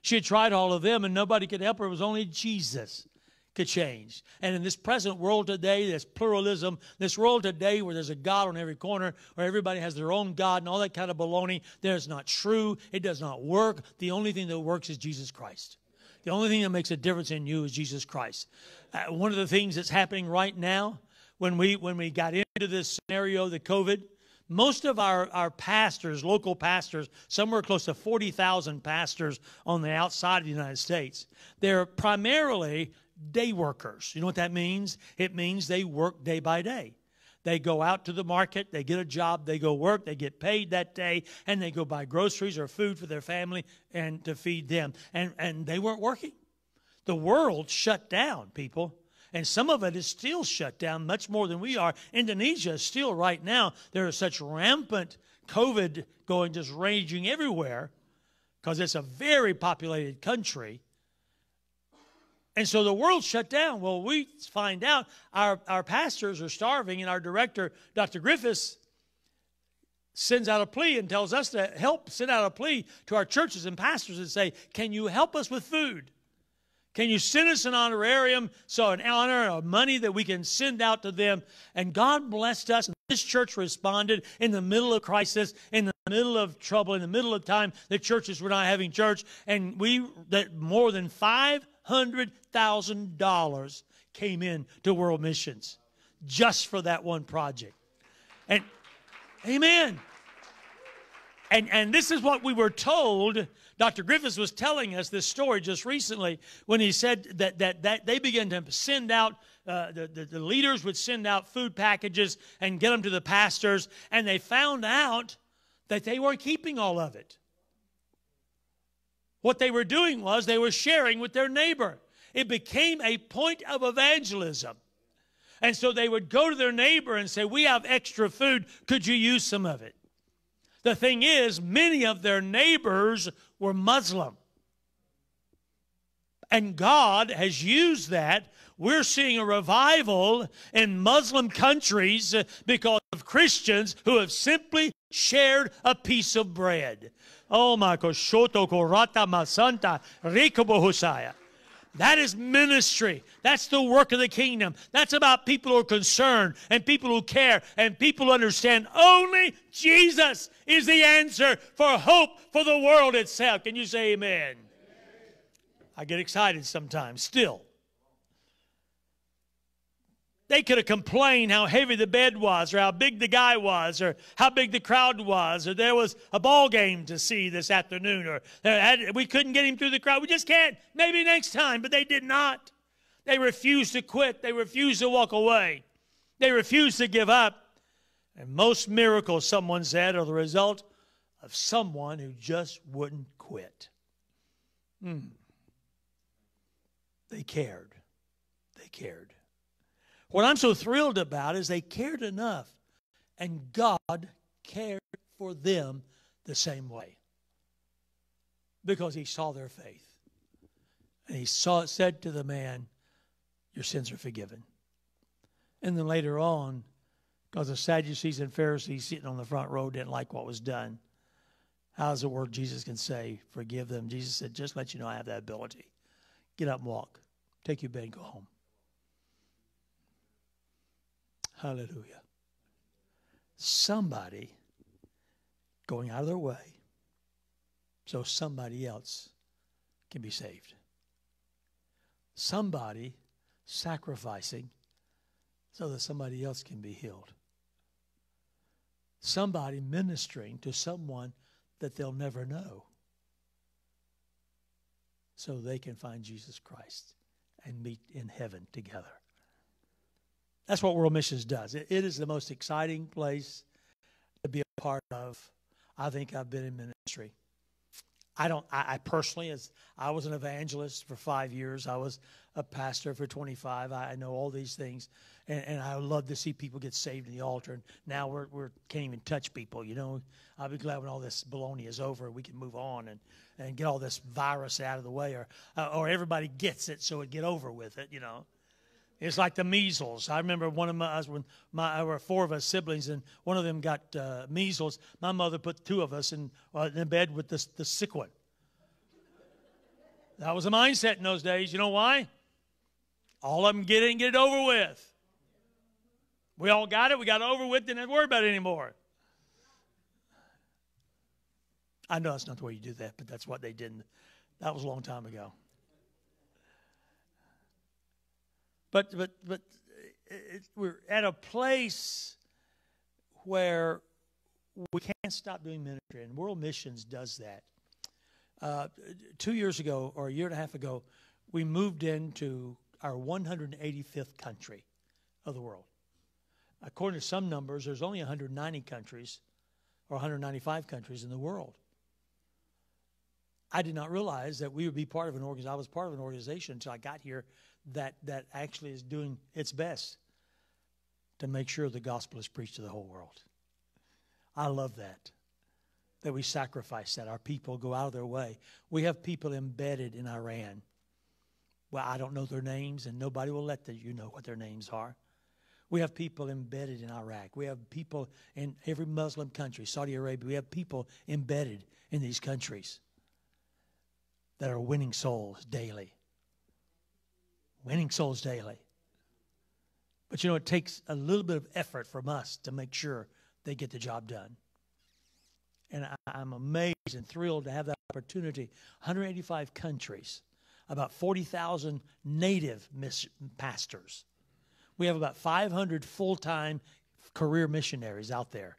She had tried all of them, and nobody could help her. It was only Jesus could change. And in this present world today, this pluralism, this world today where there's a God on every corner, where everybody has their own God and all that kind of baloney, that is not true. It does not work. The only thing that works is Jesus Christ. The only thing that makes a difference in you is Jesus Christ. Uh, one of the things that's happening right now, when we when we got into this scenario, the COVID, most of our, our pastors, local pastors, somewhere close to 40,000 pastors on the outside of the United States, they're primarily day workers. You know what that means? It means they work day by day. They go out to the market, they get a job, they go work, they get paid that day, and they go buy groceries or food for their family and to feed them. And, and they weren't working. The world shut down, people. And some of it is still shut down, much more than we are. Indonesia is still right now, there is such rampant COVID going just raging everywhere because it's a very populated country and so the world shut down. Well, we find out our, our pastors are starving, and our director, Dr. Griffis, sends out a plea and tells us to help send out a plea to our churches and pastors and say, Can you help us with food? Can you send us an honorarium, so an honor or money that we can send out to them? And God blessed us. And this church responded in the middle of crisis, in the middle of trouble, in the middle of time the churches were not having church. And we, that more than five $100,000 came in to World Missions just for that one project. And amen. And, and this is what we were told. Dr. Griffis was telling us this story just recently when he said that, that, that they began to send out, uh, the, the, the leaders would send out food packages and get them to the pastors, and they found out that they weren't keeping all of it. What they were doing was they were sharing with their neighbor. It became a point of evangelism. And so they would go to their neighbor and say, We have extra food. Could you use some of it? The thing is, many of their neighbors were Muslim. And God has used that. We're seeing a revival in Muslim countries uh, because of Christians who have simply shared a piece of bread. Oh my koshoto korata masanta rikobohusaya. That is ministry. That's the work of the kingdom. That's about people who are concerned and people who care and people who understand only Jesus is the answer for hope for the world itself. Can you say amen? I get excited sometimes still. They could have complained how heavy the bed was, or how big the guy was, or how big the crowd was, or there was a ball game to see this afternoon, or we couldn't get him through the crowd. We just can't. Maybe next time. But they did not. They refused to quit. They refused to walk away. They refused to give up. And most miracles, someone said, are the result of someone who just wouldn't quit. Mm. They cared. They cared. What I'm so thrilled about is they cared enough, and God cared for them the same way because He saw their faith. And he saw, said to the man, Your sins are forgiven. And then later on, because the Sadducees and Pharisees sitting on the front row didn't like what was done, how's the word Jesus can say, Forgive them? Jesus said, Just let you know I have that ability. Get up and walk. Take your bed and go home. Hallelujah. Somebody going out of their way so somebody else can be saved. Somebody sacrificing so that somebody else can be healed. Somebody ministering to someone that they'll never know so they can find Jesus Christ and meet in heaven together. That's what World Missions does. it, it is the most exciting place to be a part of. I think I've been in ministry. I don't. I, I, personally, as I was an evangelist for five years, I was a pastor for 25. I, I know all these things, and, and, I love to see people get saved in the altar. And now we're we can't even touch people. You know, I'll be glad when all this baloney is over, we can move on and, and get all this virus out of the way, or uh, or everybody gets it, so it get over with it. You know. It's like the measles. I remember one of my, when my, there were four of us siblings, and one of them got uh, measles. My mother put two of us in, uh, in bed with the, the sick one. That was a mindset in those days. You know why? All of them get it and get it over with. We all got it. We got it over with. Didn't have to worry about it anymore. I know that's not the way you do that, but that's what they did. That was a long time ago. But but but it, we're at a place where we can't stop doing ministry, and World Missions does that. Uh, two years ago, or a year and a half ago, we moved into our 185th country of the world. According to some numbers, there's only 190 countries or 195 countries in the world. I did not realize that we would be part of an organization. I was part of an organization until I got here that, that actually is doing its best to make sure the gospel is preached to the whole world. I love that. That we sacrifice that. Our people go out of their way. We have people embedded in Iran. Well, I don't know their names, and nobody will let the, you know what their names are. We have people embedded in Iraq. We have people in every Muslim country, Saudi Arabia. We have people embedded in these countries that are winning souls daily winning souls daily. But you know, it takes a little bit of effort from us to make sure they get the job done. And I, am amazed and thrilled to have that opportunity. 185 countries, about 40,000 native pastors. We have about 500 full time career missionaries out there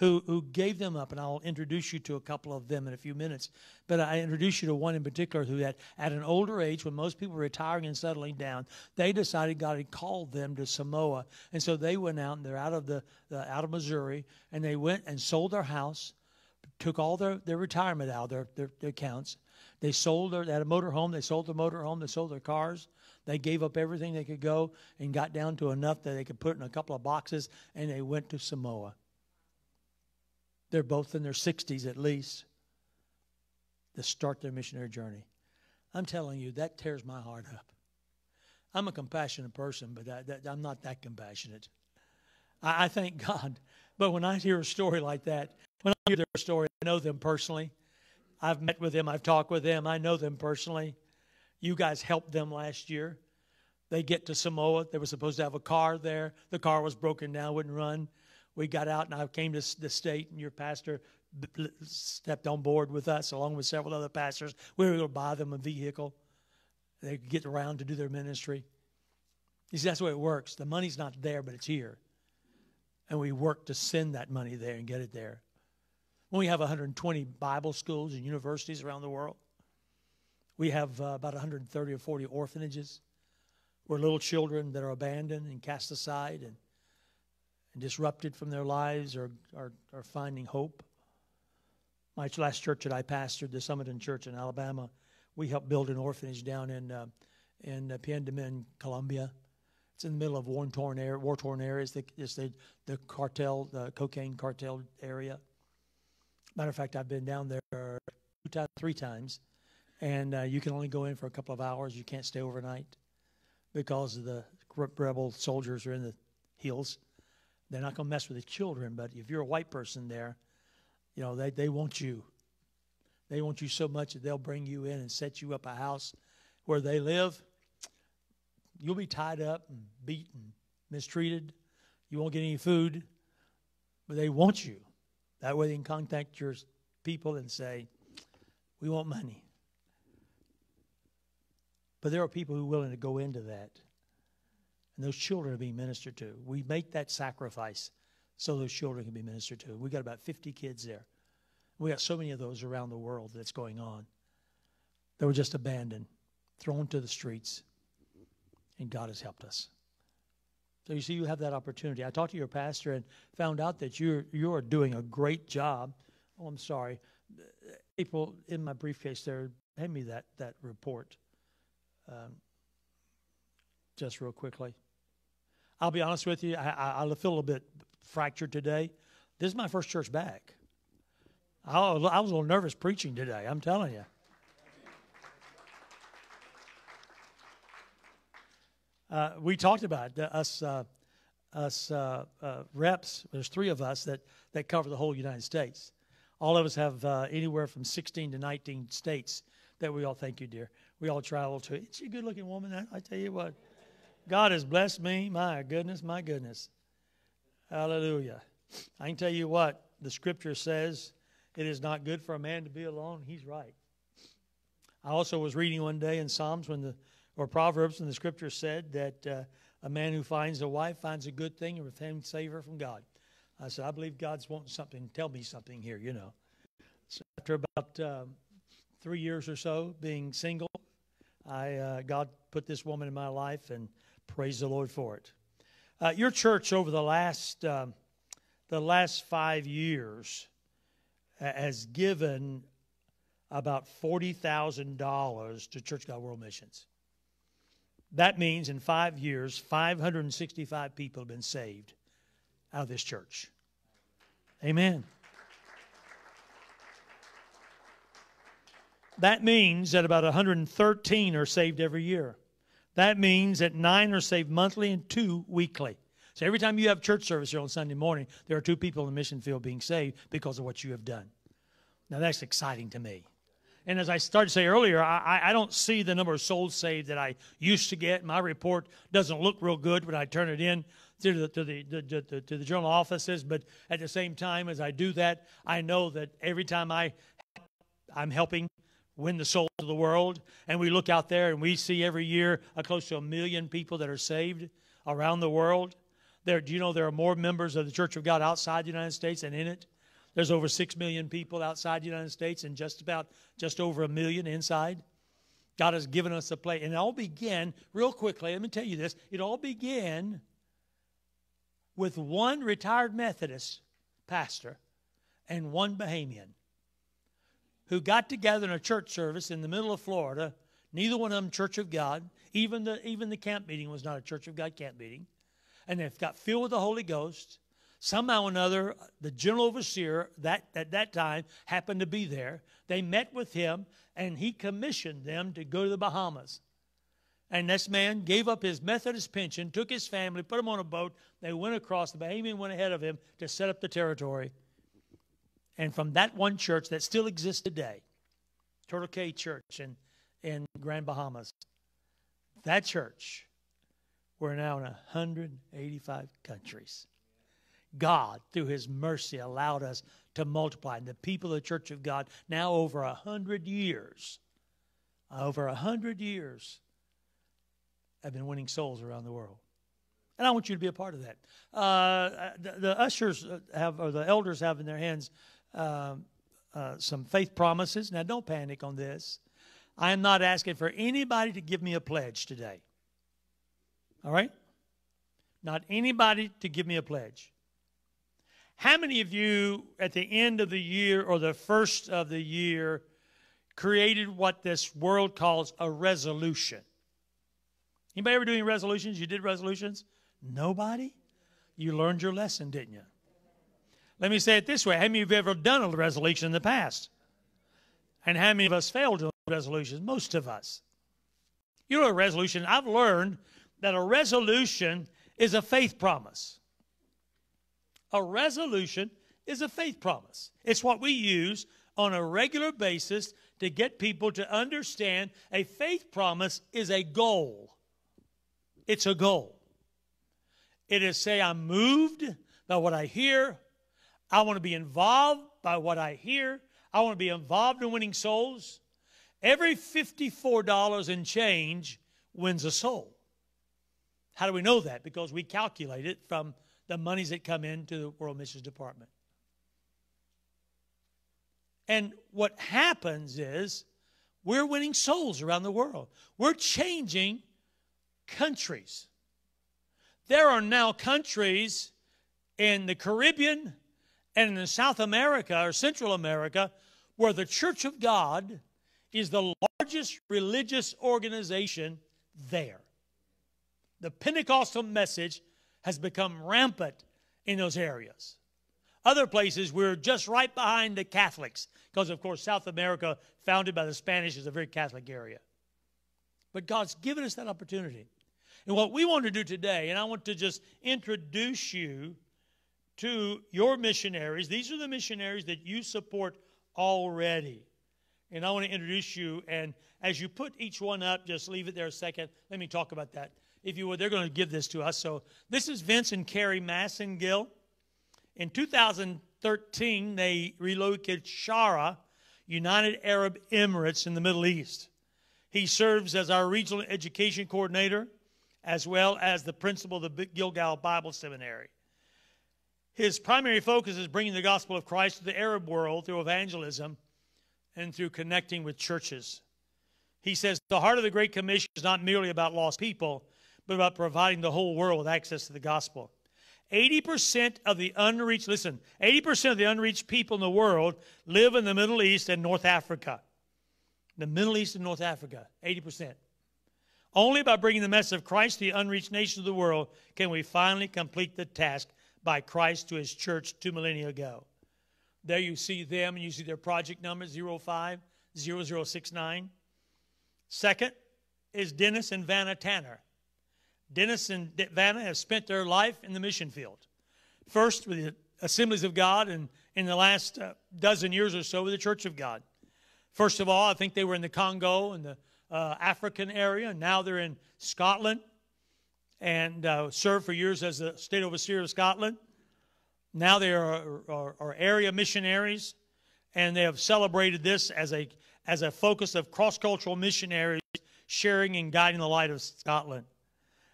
who, who gave them up, and I'll introduce you to a couple of them in a few minutes. But I introduce you to one in particular who, had, at an older age, when most people were retiring and settling down, they decided God had called them to Samoa, and so they went out and they're out of the, the out of Missouri, and they went and sold their house, took all their, their retirement out, their, their, their accounts. They sold their, they had a motor home, they sold their motor home, they sold their cars. They gave up everything they could go and got down to enough that they could put in a couple of boxes, and they went to Samoa. They're both in their 60s at least to start their missionary journey. I'm telling you, that tears my heart up. I'm a compassionate person, but I, that, I'm not that compassionate. I, I thank God. But when I hear a story like that, when I hear their story, I know them personally. I've met with them, I've talked with them, I know them personally. You guys helped them last year. They get to Samoa. They were supposed to have a car there. The car was broken down, wouldn't run we got out and I came to the state, and your pastor stepped on board with us along with several other pastors. We were able to buy them a vehicle. They could get around to do their ministry. You see, that's the way it works. The money's not there, but it's here. And we work to send that money there and get it there. When we have 120 Bible schools and universities around the world, we have uh, about 130 or 40 orphanages where little children that are abandoned and cast aside and and disrupted from their lives are, are, finding hope. My last church that I pastored, the Summerton Church in Alabama, we helped build an orphanage down in, uh, in uh, Piedmont, Colombia. It's in the middle of war-torn, area, war-torn areas. It's the, the cartel, the cocaine cartel area. Matter of fact, I've been down there two times, three times, and uh, you can only go in for a couple of hours. You can't stay overnight because of the rebel soldiers are in the hills. They're not going to mess with the children, but if you're a white person there, you know they, they want you. They want you so much that they'll bring you in and set you up a house where they live. You'll be tied up and beaten, mistreated. You won't get any food, but they want you. That way they can contact your people and say, We want money. But there are people who are willing to go into that. And those children are being ministered to. We make that sacrifice so those children can be ministered to. We got about 50 kids there. We got so many of those around the world that's going on. They were just abandoned, thrown to the streets, and God has helped us. So you see, you have that opportunity. I talked to your pastor and found out that you're you're doing a great job. Oh, I'm sorry, April. In my briefcase there, hand me that that report. Um, just real quickly. I'll be honest with you. I, I, I feel a little bit fractured today. This is my first church back. I, I was a little nervous preaching today. I'm telling you. Uh, we talked about it, us uh, us uh, uh, reps. There's three of us that that cover the whole United States. All of us have uh, anywhere from 16 to 19 states that we all thank you, dear. We all travel to. It's a good-looking woman. I tell you what, God has blessed me. My goodness, my goodness. Hallelujah. I can tell you what the Scripture says. It is not good for a man to be alone. He's right. I also was reading one day in Psalms when the or Proverbs, and the scripture said that uh, a man who finds a wife finds a good thing and obtains favor from God. I said, I believe God's wanting something, tell me something here, you know. So after about um, three years or so being single, I uh, God put this woman in my life, and praise the Lord for it. Uh, your church over the last um, the last five years has given about forty thousand dollars to Church God World Missions. That means in five years, 565 people have been saved out of this church. Amen. That means that about 113 are saved every year. That means that nine are saved monthly and two weekly. So every time you have church service here on Sunday morning, there are two people in the mission field being saved because of what you have done. Now that's exciting to me. And as I started to say earlier, I, I don't see the number of souls saved that I used to get. My report doesn't look real good when I turn it in to the, to the, the, the, to the general offices. But at the same time, as I do that, I know that every time I, I'm helping win the souls of the world, and we look out there and we see every year a close to a million people that are saved around the world. There, do you know there are more members of the Church of God outside the United States than in it? There's over 6 million people outside the United States and just about just over a million inside. God has given us a place. And it all began, real quickly, let me tell you this. It all began with one retired Methodist pastor and one Bahamian who got together in a church service in the middle of Florida. Neither one of them Church of God. Even the, even the camp meeting was not a Church of God camp meeting. And they've got filled with the Holy Ghost somehow or another, the general overseer that at that time happened to be there. They met with him, and he commissioned them to go to the Bahamas. And this man gave up his Methodist pension, took his family, put them on a boat. They went across. The Bahamian went ahead of him to set up the territory. And from that one church that still exists today, Turtle Cay Church in, in Grand Bahamas, that church, we're now in 185 countries. God, through His mercy, allowed us to multiply. And the people of the Church of God, now over a hundred years, over a hundred years, have been winning souls around the world. And I want you to be a part of that. Uh, the, the, ushers have, or the elders have in their hands uh, uh, some faith promises. Now, don't panic on this. I am not asking for anybody to give me a pledge today. All right? Not anybody to give me a pledge. How many of you at the end of the year or the first of the year created what this world calls a resolution? Anybody ever doing resolutions? You did resolutions? Nobody? You learned your lesson, didn't you? Let me say it this way. How many of you have ever done a resolution in the past? And how many of us failed to resolutions, most of us. You know, a resolution, I've learned that a resolution is a faith promise. A resolution is a faith promise. It's what we use on a regular basis to get people to understand a faith promise is a goal. It's a goal. It is say, I'm moved by what I hear. I want to be involved by what I hear. I want to be involved in winning souls. Every $54 in change wins a soul. How do we know that? Because we calculate it from the monies that come into the World Missions Department. And what happens is we're winning souls around the world. We're changing countries. There are now countries in the Caribbean and in South America or Central America where the Church of God is the largest religious organization there. The Pentecostal message has become rampant in those areas. Other places, we're just right behind the Catholics, because, of course, South America, founded by the Spanish, is a very Catholic area. But God's given us that opportunity. And what we want to do today, and I want to just introduce you to your missionaries. These are the missionaries that you support already. And I want to introduce you. And as you put each one up, just leave it there a second. Let me talk about that. If you would, they're going to give this to us. So this is Vince and Carrie Massengill. In 2013, they relocated Sharjah, United Arab Emirates in the Middle East. He serves as our regional education coordinator as well as the principal of the Gilgal Bible Seminary. His primary focus is bringing the gospel of Christ to the Arab world through evangelism and through connecting with churches. He says the heart of the Great Commission is not merely about lost people, but about providing the whole world with access to the gospel. 80% of the unreached, listen, 80% of the unreached people in the world live in the Middle East and North Africa. The Middle East and North Africa, 80%. Only by bringing the message of Christ to the unreached nations of the world can we finally complete the task by Christ to his church two millennia ago. There you see them, and you see their project number 050069. Second is Dennis and Vanna Tanner. Dennis and Vanna have spent their life in the mission field. First with the Assemblies of God, and in the last uh, dozen years or so with the Church of God. First of all, I think they were in the Congo and the uh, African area, and now they're in Scotland and uh, served for years as the state overseer of Scotland. Now they are, are, are, area missionaries, and they have celebrated this as a, as a focus of cross cultural missionaries sharing and guiding the light of Scotland.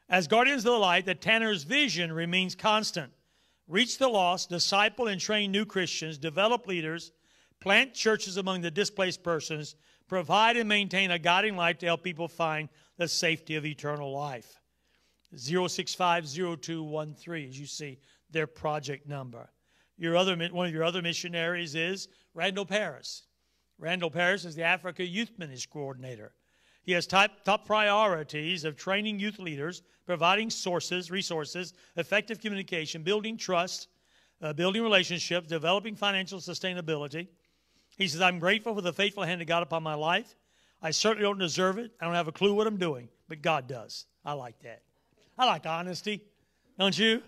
As guardians of the light, the Tanner's vision remains constant reach the lost, disciple and train new Christians, develop leaders, plant churches among the displaced persons, provide and maintain a guiding light to help people find the safety of eternal life. 0650213, as you see their project number. Your other, one of your other missionaries is Randall Paris. Randall Paris is the Africa Youth Ministry Coordinator. He has top, top priorities of training youth leaders, providing sources, resources, effective communication, building trust, uh, building relationships, developing financial sustainability, he says, I'm grateful for the faithful hand of God upon my life. I certainly don't deserve it. I don't have a clue what I'm doing, but God does. I like that. I like honesty. Don't you?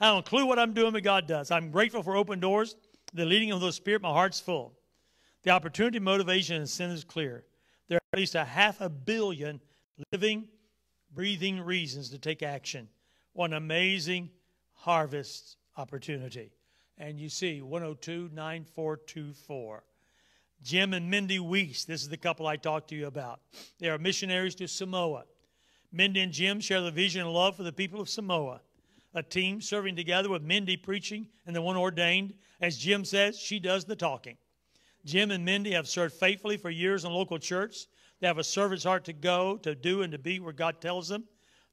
I don't clue what I'm doing, but God does. I'm grateful for open doors, the leading of the Spirit. My heart's full. The opportunity, motivation, and sin is clear. There are at least a half a billion living, breathing reasons to take action. An amazing harvest opportunity. And you see 102 9424. Jim and Mindy Weiss. This is the couple I talked to you about. They are missionaries to Samoa. Mindy and Jim share the vision and love for the people of Samoa. A team serving together with Mindy preaching and the one ordained. As Jim says, she does the talking. Jim and Mindy have served faithfully for years in local church. They have a servant's heart to go, to do, and to be where God tells them.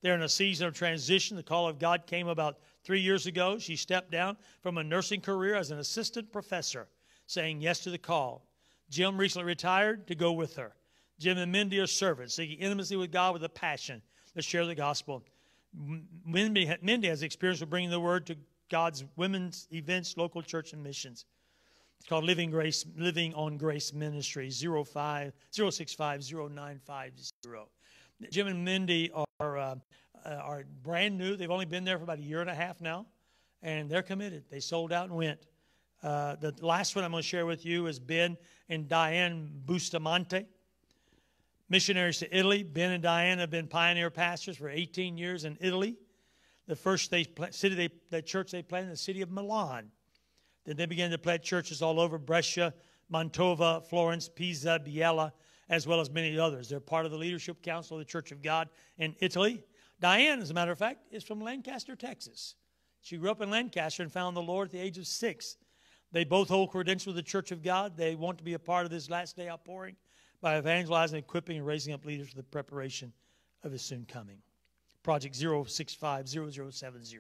They're in a season of transition. The call of God came about three years ago. She stepped down from a nursing career as an assistant professor, saying yes to the call. Jim recently retired to go with her. Jim and Mindy are servants, seeking intimacy with God with a passion to share the gospel. Mindy, has experience with bringing the word to God's women's events, local church, and missions. It's called Living Grace, Living on Grace Ministry, 05, 0650950. Jim and Mindy are, uh, uh, are brand new. They've only been there for about a year and a half now, and they're committed. They sold out and went. Uh, the last one I'm going to share with you is Ben and Diane Bustamante, missionaries to Italy. Ben and Diane have been pioneer pastors for 18 years in Italy. The first they, city they, the church they planted in the city of Milan. Then they began to plant churches all over Brescia, Mantova, Florence, Pisa, Biella, as well as many others. They're part of the leadership council of the Church of God in Italy. Diane, as a matter of fact, is from Lancaster, Texas. She grew up in Lancaster and found the Lord at the age of six. They both hold credentials with the Church of God. They want to be a part of this last day outpouring by evangelizing, equipping, and raising up leaders for the preparation of his soon coming. Project 0650070.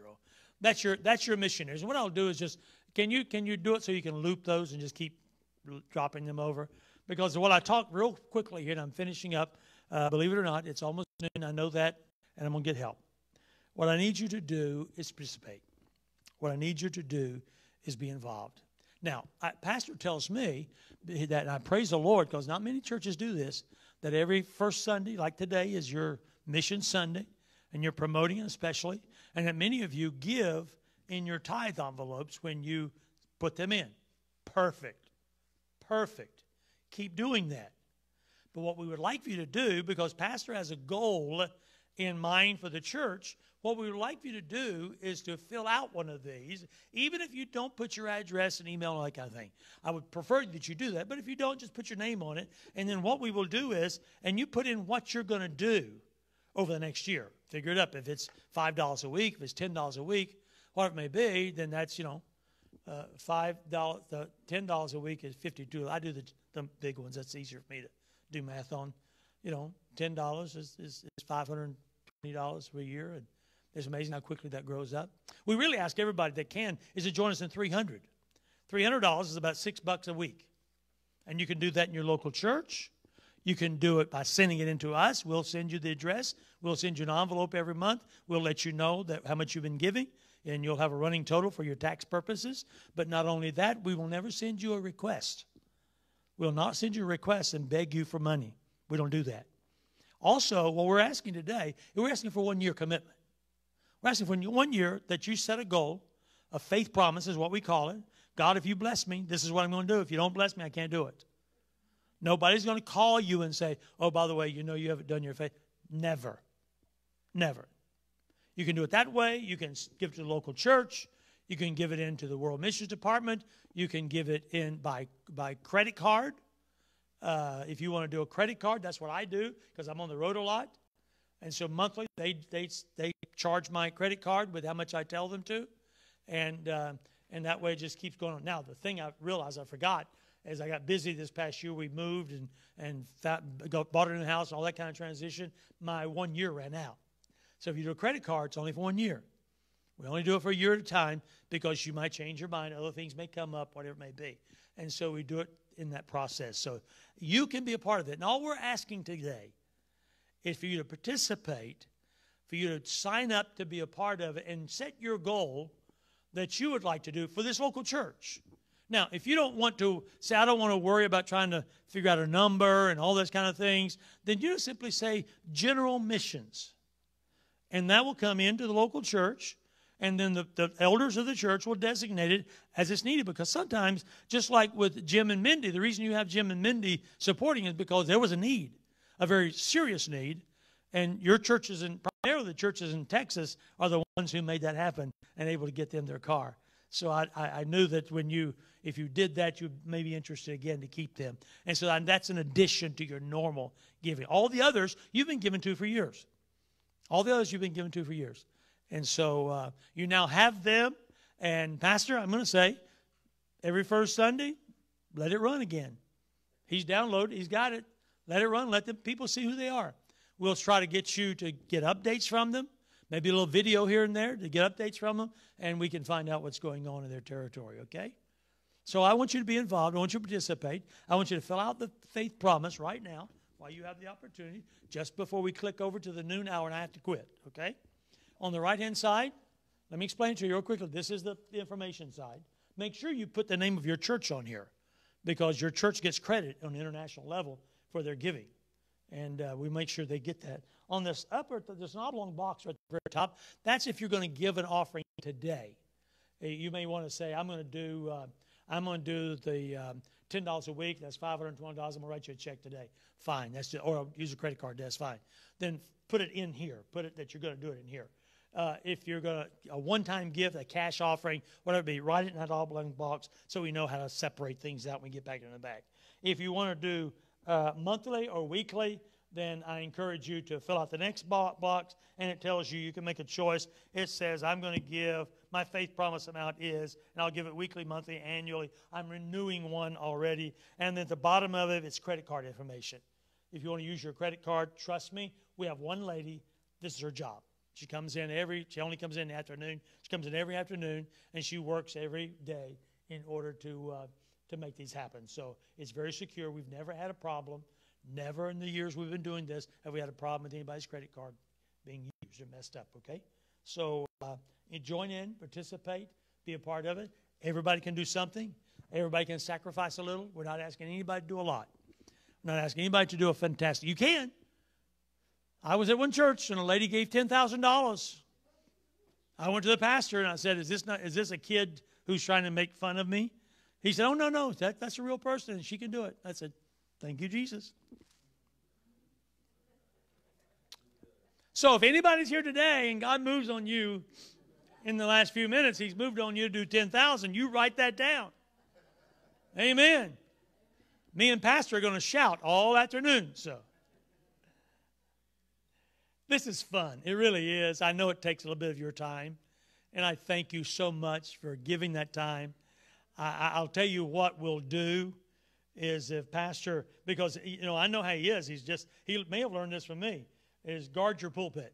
That's your that's your missionaries. What I'll do is just can you can you do it so you can loop those and just keep dropping them over? Because what I talk real quickly here, and I'm finishing up. Uh, believe it or not, it's almost noon. I know that, and I'm gonna get help. What I need you to do is participate. What I need you to do is be involved. Now, I, Pastor tells me that, I praise the Lord because not many churches do this, that every first Sunday, like today, is your mission Sunday, and you're promoting it especially, and that many of you give in your tithe envelopes when you put them in. Perfect. Perfect. Keep doing that. But what we would like for you to do, because Pastor has a goal in mind for the church, what we would like you to do is to fill out one of these, even if you don't put your address and email and that kind of thing. I would prefer that you do that, but if you don't, just put your name on it. And then what we will do is, and you put in what you're going to do over the next year. Figure it up. If it's $5 a week, if it's $10 a week, whatever it may be, then that's, you know, uh, $5, the $10 a week is 52 I do the, the big ones. That's easier for me to do math on. You know, $10 is, is, is $520 a year, and it's amazing how quickly that grows up. We really ask everybody that can is to join us in 300 $300 is about six bucks a week. And you can do that in your local church. You can do it by sending it into us. We'll send you the address. We'll send you an envelope every month. We'll let you know that how much you've been giving, and you'll have a running total for your tax purposes. But not only that, we will never send you a request. We'll not send you a request and beg you for money. We don't do that. Also, what we're asking today, we're asking for one year commitment. We're asking for one year that you set a goal, a faith promise is what we call it. God, if you bless me, this is what I'm going to do. If you don't bless me, I can't do it. Nobody's going to call you and say, oh, by the way, you know you haven't done your faith. Never. Never. You can do it that way. You can give it to the local church. You can give it into the World Missions Department. You can give it in by, by credit card. Uh, if you want to do a credit card, that's what I do because I'm on the road a lot. And so monthly, they, they, they charge my credit card with how much I tell them to. And, uh, and that way it just keeps going on. Now, the thing I realized I forgot as I got busy this past year, we moved and, and got, bought a new house, and all that kind of transition. My one year ran out. So if you do a credit card, it's only for one year. We only do it for a year at a time because you might change your mind. Other things may come up, whatever it may be. And so we do it in that process. So you can be a part of it. And all we're asking today is for you to participate, for you to sign up to be a part of it, and set your goal that you would like to do for this local church. Now, if you don't want to say, I don't want to worry about trying to figure out a number and all those kind of things, then you simply say general missions. And that will come into the local church, and then the, the elders of the church will designate it as it's needed. Because sometimes, just like with Jim and Mindy, the reason you have Jim and Mindy supporting is because there was a need, a very serious need. And your churches, and primarily the churches in Texas, are the ones who made that happen and able to get them their car. So I, I, knew that when you if you did that, you may be interested again to keep them. And so that's an addition to your normal giving. All the others you've been given to for years. All the others you've been given to for years. And so uh, you now have them. And, Pastor, I'm going to say every first Sunday, let it run again. He's downloaded, he's got it. Let it run. Let the people see who they are. We'll try to get you to get updates from them, maybe a little video here and there to get updates from them, and we can find out what's going on in their territory, okay? So I want you to be involved. I want you to participate. I want you to fill out the faith promise right now while you have the opportunity, just before we click over to the noon hour and I have to quit, okay? On the right hand side, let me explain to you real quickly. This is the, the information side. make sure you put the name of your church on here because your church gets credit on the international level for their giving. And uh, we make sure they get that. On this upper, there's an oblong box right at the very top. That's if you're going to give an offering today. Uh, you may want to say, I'm going to do, uh, I'm going to do the um, $10 a week. That's $520. I'm going to write you a check today. Fine. That's just, or use a credit card. That's fine. Then put it in here. Put it that you're going to do it in here. Uh, if you're going to a one-time gift, a cash offering, whatever it be, write it in that oblong box so we know how to separate things out when we get back in the back. If you want to do uh, monthly or weekly, then I encourage you to fill out the next box, and it tells you you can make a choice. It says, I'm going to give, my faith promise amount is, and I'll give it weekly, monthly, annually. I'm renewing one already. And then at the bottom of it, it's credit card information. If you want to use your credit card, trust me, we have one lady, this is her job. She comes in every, she only comes in the afternoon. She comes in every afternoon, and she works every day in order to, uh, to make these happen. So it's very secure. We've never had a problem. Never in the years we've been doing this have we had a problem with anybody's credit card being used or messed up, okay? So uh, join in, participate, be a part of it. Everybody can do something. Everybody can sacrifice a little. We're not asking anybody to do a lot. We're not asking anybody to do a fantastic. You can. I was at one church and a lady gave ten thousand dollars. I went to the pastor and I said, "Is this not? Is this a kid who's trying to make fun of me?" He said, "Oh no, no, that, that's a real person and she can do it." I said, "Thank you, Jesus." So if anybody's here today and God moves on you in the last few minutes, He's moved on you to do 10,000, you write that down. Amen. Me and Pastor are going to shout all afternoon, so. This is fun. It really is. I know it takes a little bit of your time, and I thank you so much for giving that time. I, will tell you what we'll do is if Pastor, because you know I know how he is. He's just he may have learned this from me is guard your pulpit.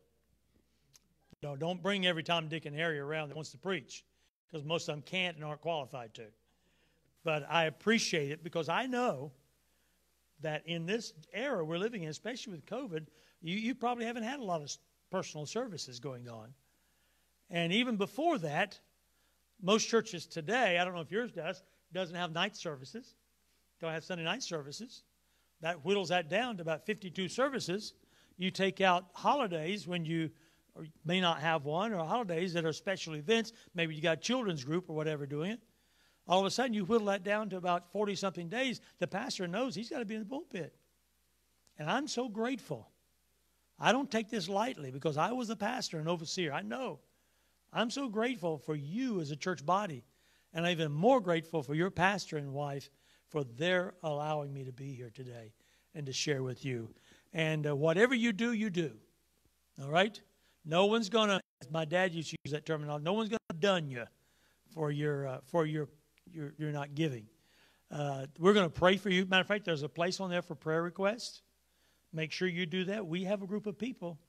No, don't bring every Tom, Dick, and Harry around that wants to preach, because most of them can't and aren't qualified to. But I appreciate it because I know that in this era we're living in, especially with COVID, you, you probably haven't had a lot of personal services going on. And even before that, most churches today, I don't know if yours does, doesn't have night services, don't have Sunday night services. That whittles that down to about 52 services you take out holidays when you may not have one, or holidays that are special events. Maybe you got children's group or whatever doing it. All of a sudden, you whittle that down to about 40 something days. The pastor knows he's got to be in the pulpit. And I'm so grateful. I don't take this lightly because I was a pastor and overseer. I know. I'm so grateful for you as a church body. And I'm even more grateful for your pastor and wife for their allowing me to be here today and to share with you. And uh, whatever you do, you do. All right? No one's going to, my dad used to use that terminology, no one's going to dun you for your, uh, for your, your, your not giving. Uh, we're going to pray for you. Matter of fact, there's a place on there for prayer requests. Make sure you do that. We have a group of people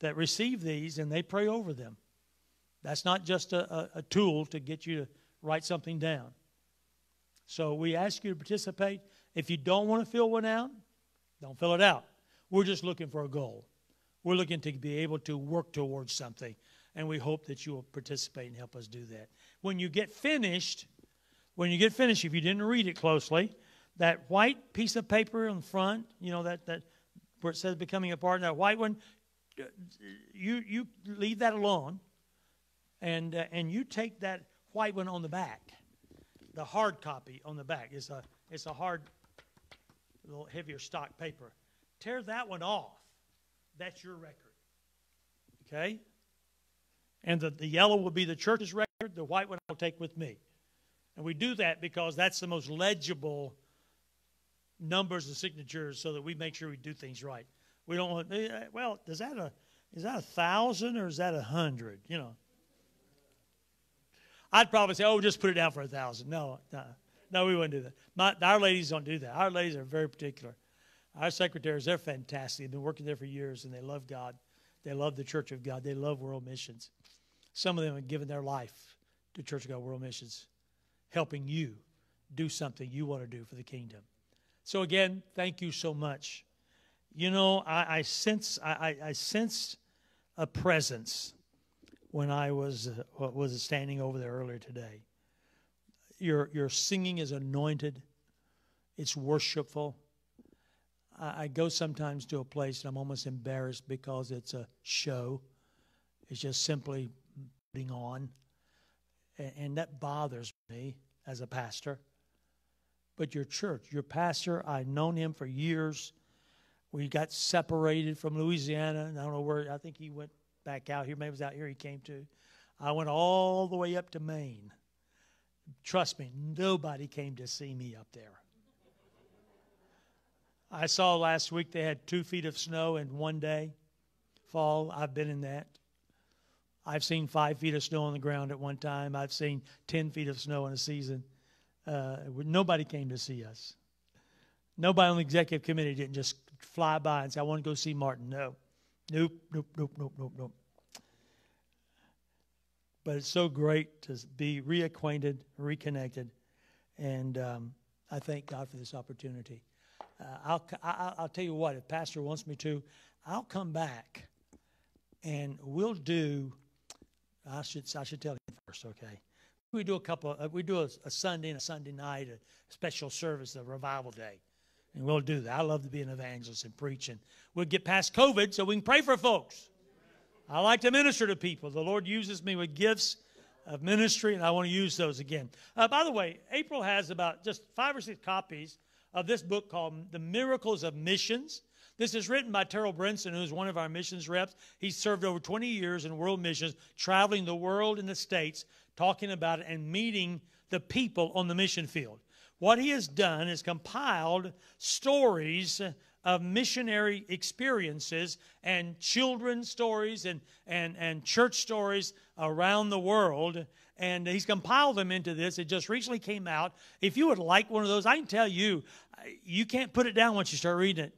that receive these and they pray over them. That's not just a, a, a tool to get you to write something down. So we ask you to participate. If you don't want to fill one out, don't fill it out. We're just looking for a goal. We're looking to be able to work towards something, and we hope that you will participate and help us do that. When you get finished, when you get finished, if you didn't read it closely, that white piece of paper in front, you know that that where it says becoming a partner, that white one, you you leave that alone, and uh, and you take that white one on the back, the hard copy on the back. It's a it's a hard, a little heavier stock paper Tear that one off. That's your record. Okay? And the, the yellow will be the church's record, the white one I'll take with me. And we do that because that's the most legible numbers and signatures so that we make sure we do things right. We don't want, eh, well, is that a, is that a thousand or is that a hundred? You know. I'd probably say, oh, just put it down for a thousand. No, no, no, we wouldn't do that. My, our ladies don't do that. Our ladies are very particular. Our secretaries, they're fantastic. They've been working there for years and they love God. They love the Church of God. They love world missions. Some of them have given their life to Church of God World Missions, helping you do something you want to do for the kingdom. So again, thank you so much. You know, I, I sense I, I, sensed a presence when I was uh, was standing over there earlier today. your, your singing is anointed, it's worshipful. I, I go sometimes to a place and I'm almost embarrassed because it's a show. It's just simply putting on. And, and that bothers me as a pastor. But your church, your pastor, I've known him for years. We got separated from Louisiana. And I don't know where, I think he went back out here. Maybe it was out here he came to. I went all the way up to Maine. Trust me, nobody came to see me up there. I saw last week they had two feet of snow in one day fall. I've been in that. I've seen five feet of snow on the ground at one time. I've seen 10 feet of snow in a season. Uh, nobody came to see us. Nobody on the executive committee didn't just fly by and say, I want to go see Martin. No. Nope, nope, nope, nope, nope, nope. But it's so great to be reacquainted, reconnected, and um, I thank God for this opportunity. Uh, I'll, I'll, I'll tell you what, if Pastor wants me to, I'll come back and we'll do. I should I should tell you first, okay? We do a couple. Of, we do a, a Sunday and a Sunday night, a special service, a revival day, and we'll do that. I love to be an evangelist and preach, and we'll get past COVID so we can pray for folks. I like to minister to people. The Lord uses me with gifts of ministry, and I want to use those again. Uh, by the way, April has about just five or six copies of this book called The Miracles of Missions. This is written by Terrell Brinson, who's one of our missions reps. He's served over 20 years in world missions, traveling the world and the states, talking about it and meeting the people on the mission field. What he has done is compiled stories of missionary experiences and children's stories and, and, and church stories around the world. And he's compiled them into this. It just recently came out. If you would like one of those, I can tell you, you can't put it down once you start reading it.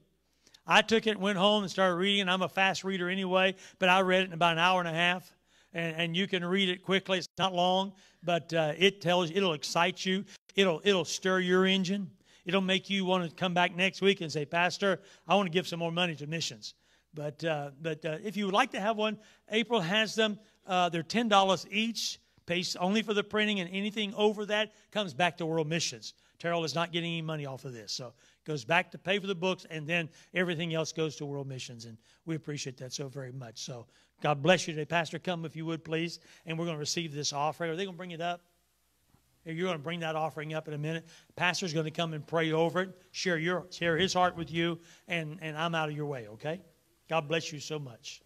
I took it, and went home, and started reading. I'm a fast reader anyway, but I read it in about an hour and a half. And, and you can read it quickly. It's not long, but uh, it tells it'll excite you. It'll it'll stir your engine. It'll make you want to come back next week and say, Pastor, I want to give some more money to missions. But, uh, but uh, if you would like to have one, April has them. Uh, they're $10 each, pays only for the printing, and anything over that comes back to World Missions. Terrell is not getting any money off of this. So goes back to pay for the books, and then everything else goes to World Missions. And we appreciate that so very much. So God bless you today. Pastor, come if you would, please. And we're going to receive this offering. Are they going to bring it up? You're going to bring that offering up in a minute. Pastor's going to come and pray over it, share your share his heart with you, and, and I'm out of your way, okay? God bless you so much.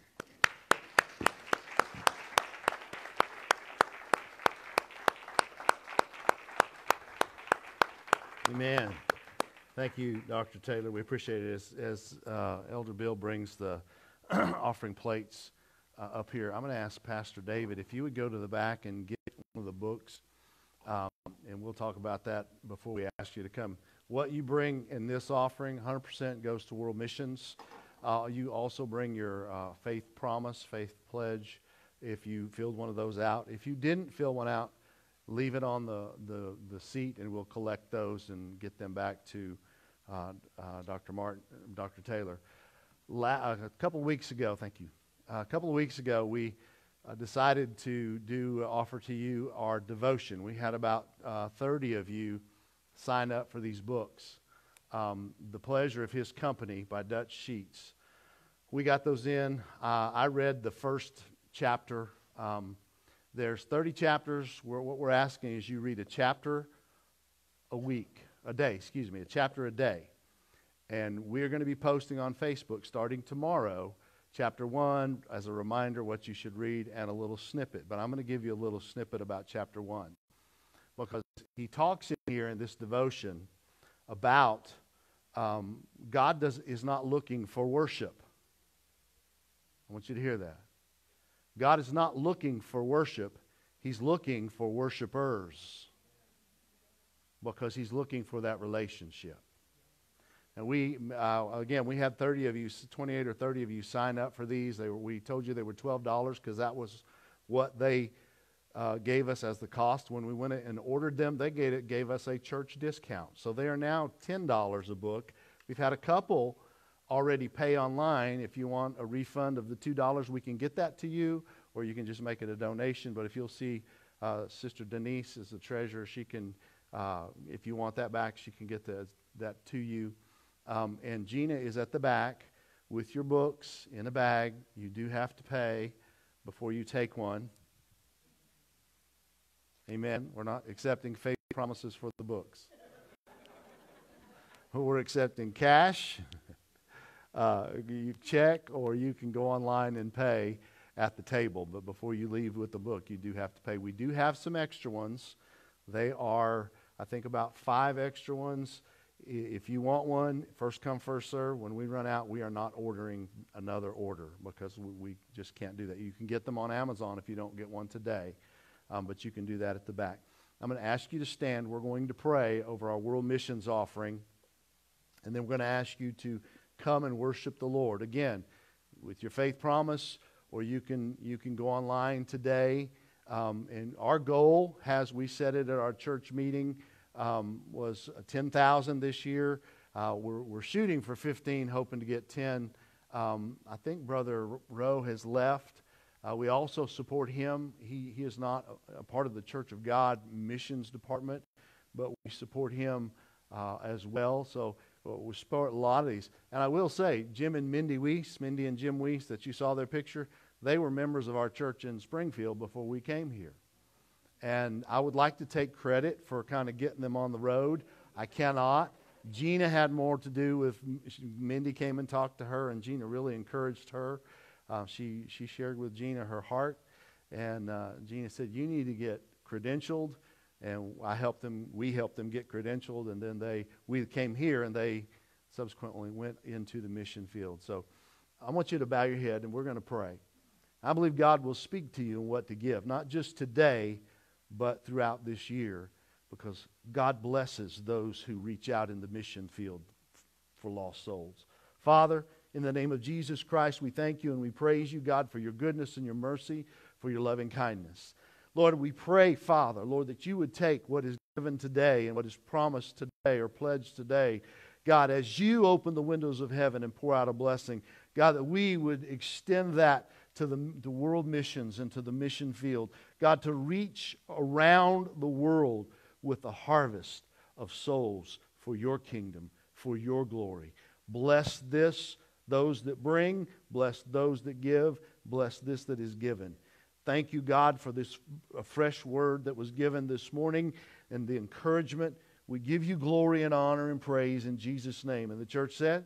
Amen. Thank you, Dr. Taylor. We appreciate it as, as uh, Elder Bill brings the offering plates uh, up here. I'm going to ask Pastor David if you would go to the back and get one of the books um, and we'll talk about that before we ask you to come. What you bring in this offering, 100% goes to world missions. Uh, you also bring your uh, faith promise, faith pledge, if you filled one of those out. If you didn't fill one out, leave it on the, the, the seat and we'll collect those and get them back to uh, uh Dr. Martin, Dr. Taylor. La- a couple weeks ago, thank you. A couple of weeks ago, we uh, decided to do uh, offer to you our devotion. We had about uh, 30 of you sign up for these books. Um, the Pleasure of His Company by Dutch Sheets. We got those in. Uh, I read the first chapter. Um, there's 30 chapters. Where what we're asking is you read a chapter a week, a day, excuse me, a chapter a day. And we're going to be posting on Facebook starting tomorrow chapter 1 as a reminder what you should read and a little snippet. But I'm going to give you a little snippet about chapter 1 because he talks in here in this devotion about um, God does, is not looking for worship. I want you to hear that. God is not looking for worship, He's looking for worshipers because He's looking for that relationship. And we, uh, again, we had 30 of you, 28 or 30 of you sign up for these. They were, we told you they were $12 because that was what they uh, gave us as the cost. When we went and ordered them, they gave, it, gave us a church discount. So they are now $10 a book. We've had a couple already pay online. If you want a refund of the $2, we can get that to you, or you can just make it a donation. But if you'll see Uh, Sister Denise is the treasurer. She can, uh, if you want that back, she can get the, that to you. Um, and Gina is at the back with your books in a bag. You do have to pay before you take one. Amen. We're not accepting fake promises for the books. We're accepting cash, uh, you check, or you can go online and pay at the table. But before you leave with the book, you do have to pay. We do have some extra ones. They are, I think, about five extra ones. If you want one, first come, first serve. When we run out, we are not ordering another order because we just can't do that. You can get them on Amazon if you don't get one today, um, but you can do that at the back. I'm going to ask you to stand. We're going to pray over our world missions offering. And then we're going to ask you to come and worship the Lord. Again, with your faith promise, or you can, you can go online today. Um, and our goal, as we said it at our church meeting, um, was 10,000 this year. Uh, we're, we're shooting for 15, hoping to get 10. Um, I think Brother Rowe has left. Uh, we also support him. He, he is not a, a, part of the Church of God missions department, but we support him uh, as well. So we support a lot of these. And I will say, Jim and Mindy Weiss, Mindy and Jim Weiss, that you saw their picture, they were members of our church in Springfield before we came here. And I would like to take credit for kind of getting them on the road. I cannot. Gina had more to do with, Mindy came and talked to her, and Gina really encouraged her. Uh, she, she shared with Gina her heart, and uh, Gina said, You need to get credentialed and I helped them. We helped them get credentialed, and then they we came here, and they subsequently went into the mission field. So I want you to bow your head, and we're going to pray. I believe God will speak to you on what to give, not just today, but throughout this year, because God blesses those who reach out in the mission field for lost souls. Father, in the name of Jesus Christ, we thank you and we praise you, God, for your goodness and your mercy, for your loving kindness. Lord, we pray, Father, Lord, that you would take what is given today and what is promised today or pledged today, God, as you open the windows of heaven and pour out a blessing, God, that we would extend that to the, the world missions and to the mission field. God, to reach around the world with the harvest of souls for your kingdom, for your glory. Bless this, those that bring, bless those that give, bless this that is given. Thank you, God, for this fresh word that was given this morning and the encouragement. We give you glory and honor and praise in Jesus' name. And the church said,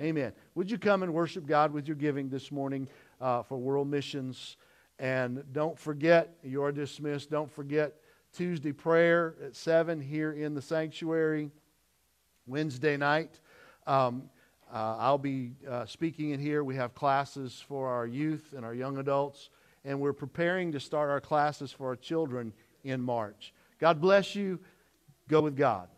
Amen. Amen. Would you come and worship God with your giving this morning uh, for world missions? And don't forget, you are dismissed. Don't forget Tuesday prayer at 7 here in the sanctuary. Wednesday night, um, uh, I'll be uh, speaking in here. We have classes for our youth and our young adults and we're preparing to start our classes for our children in March. God bless you. Go with God.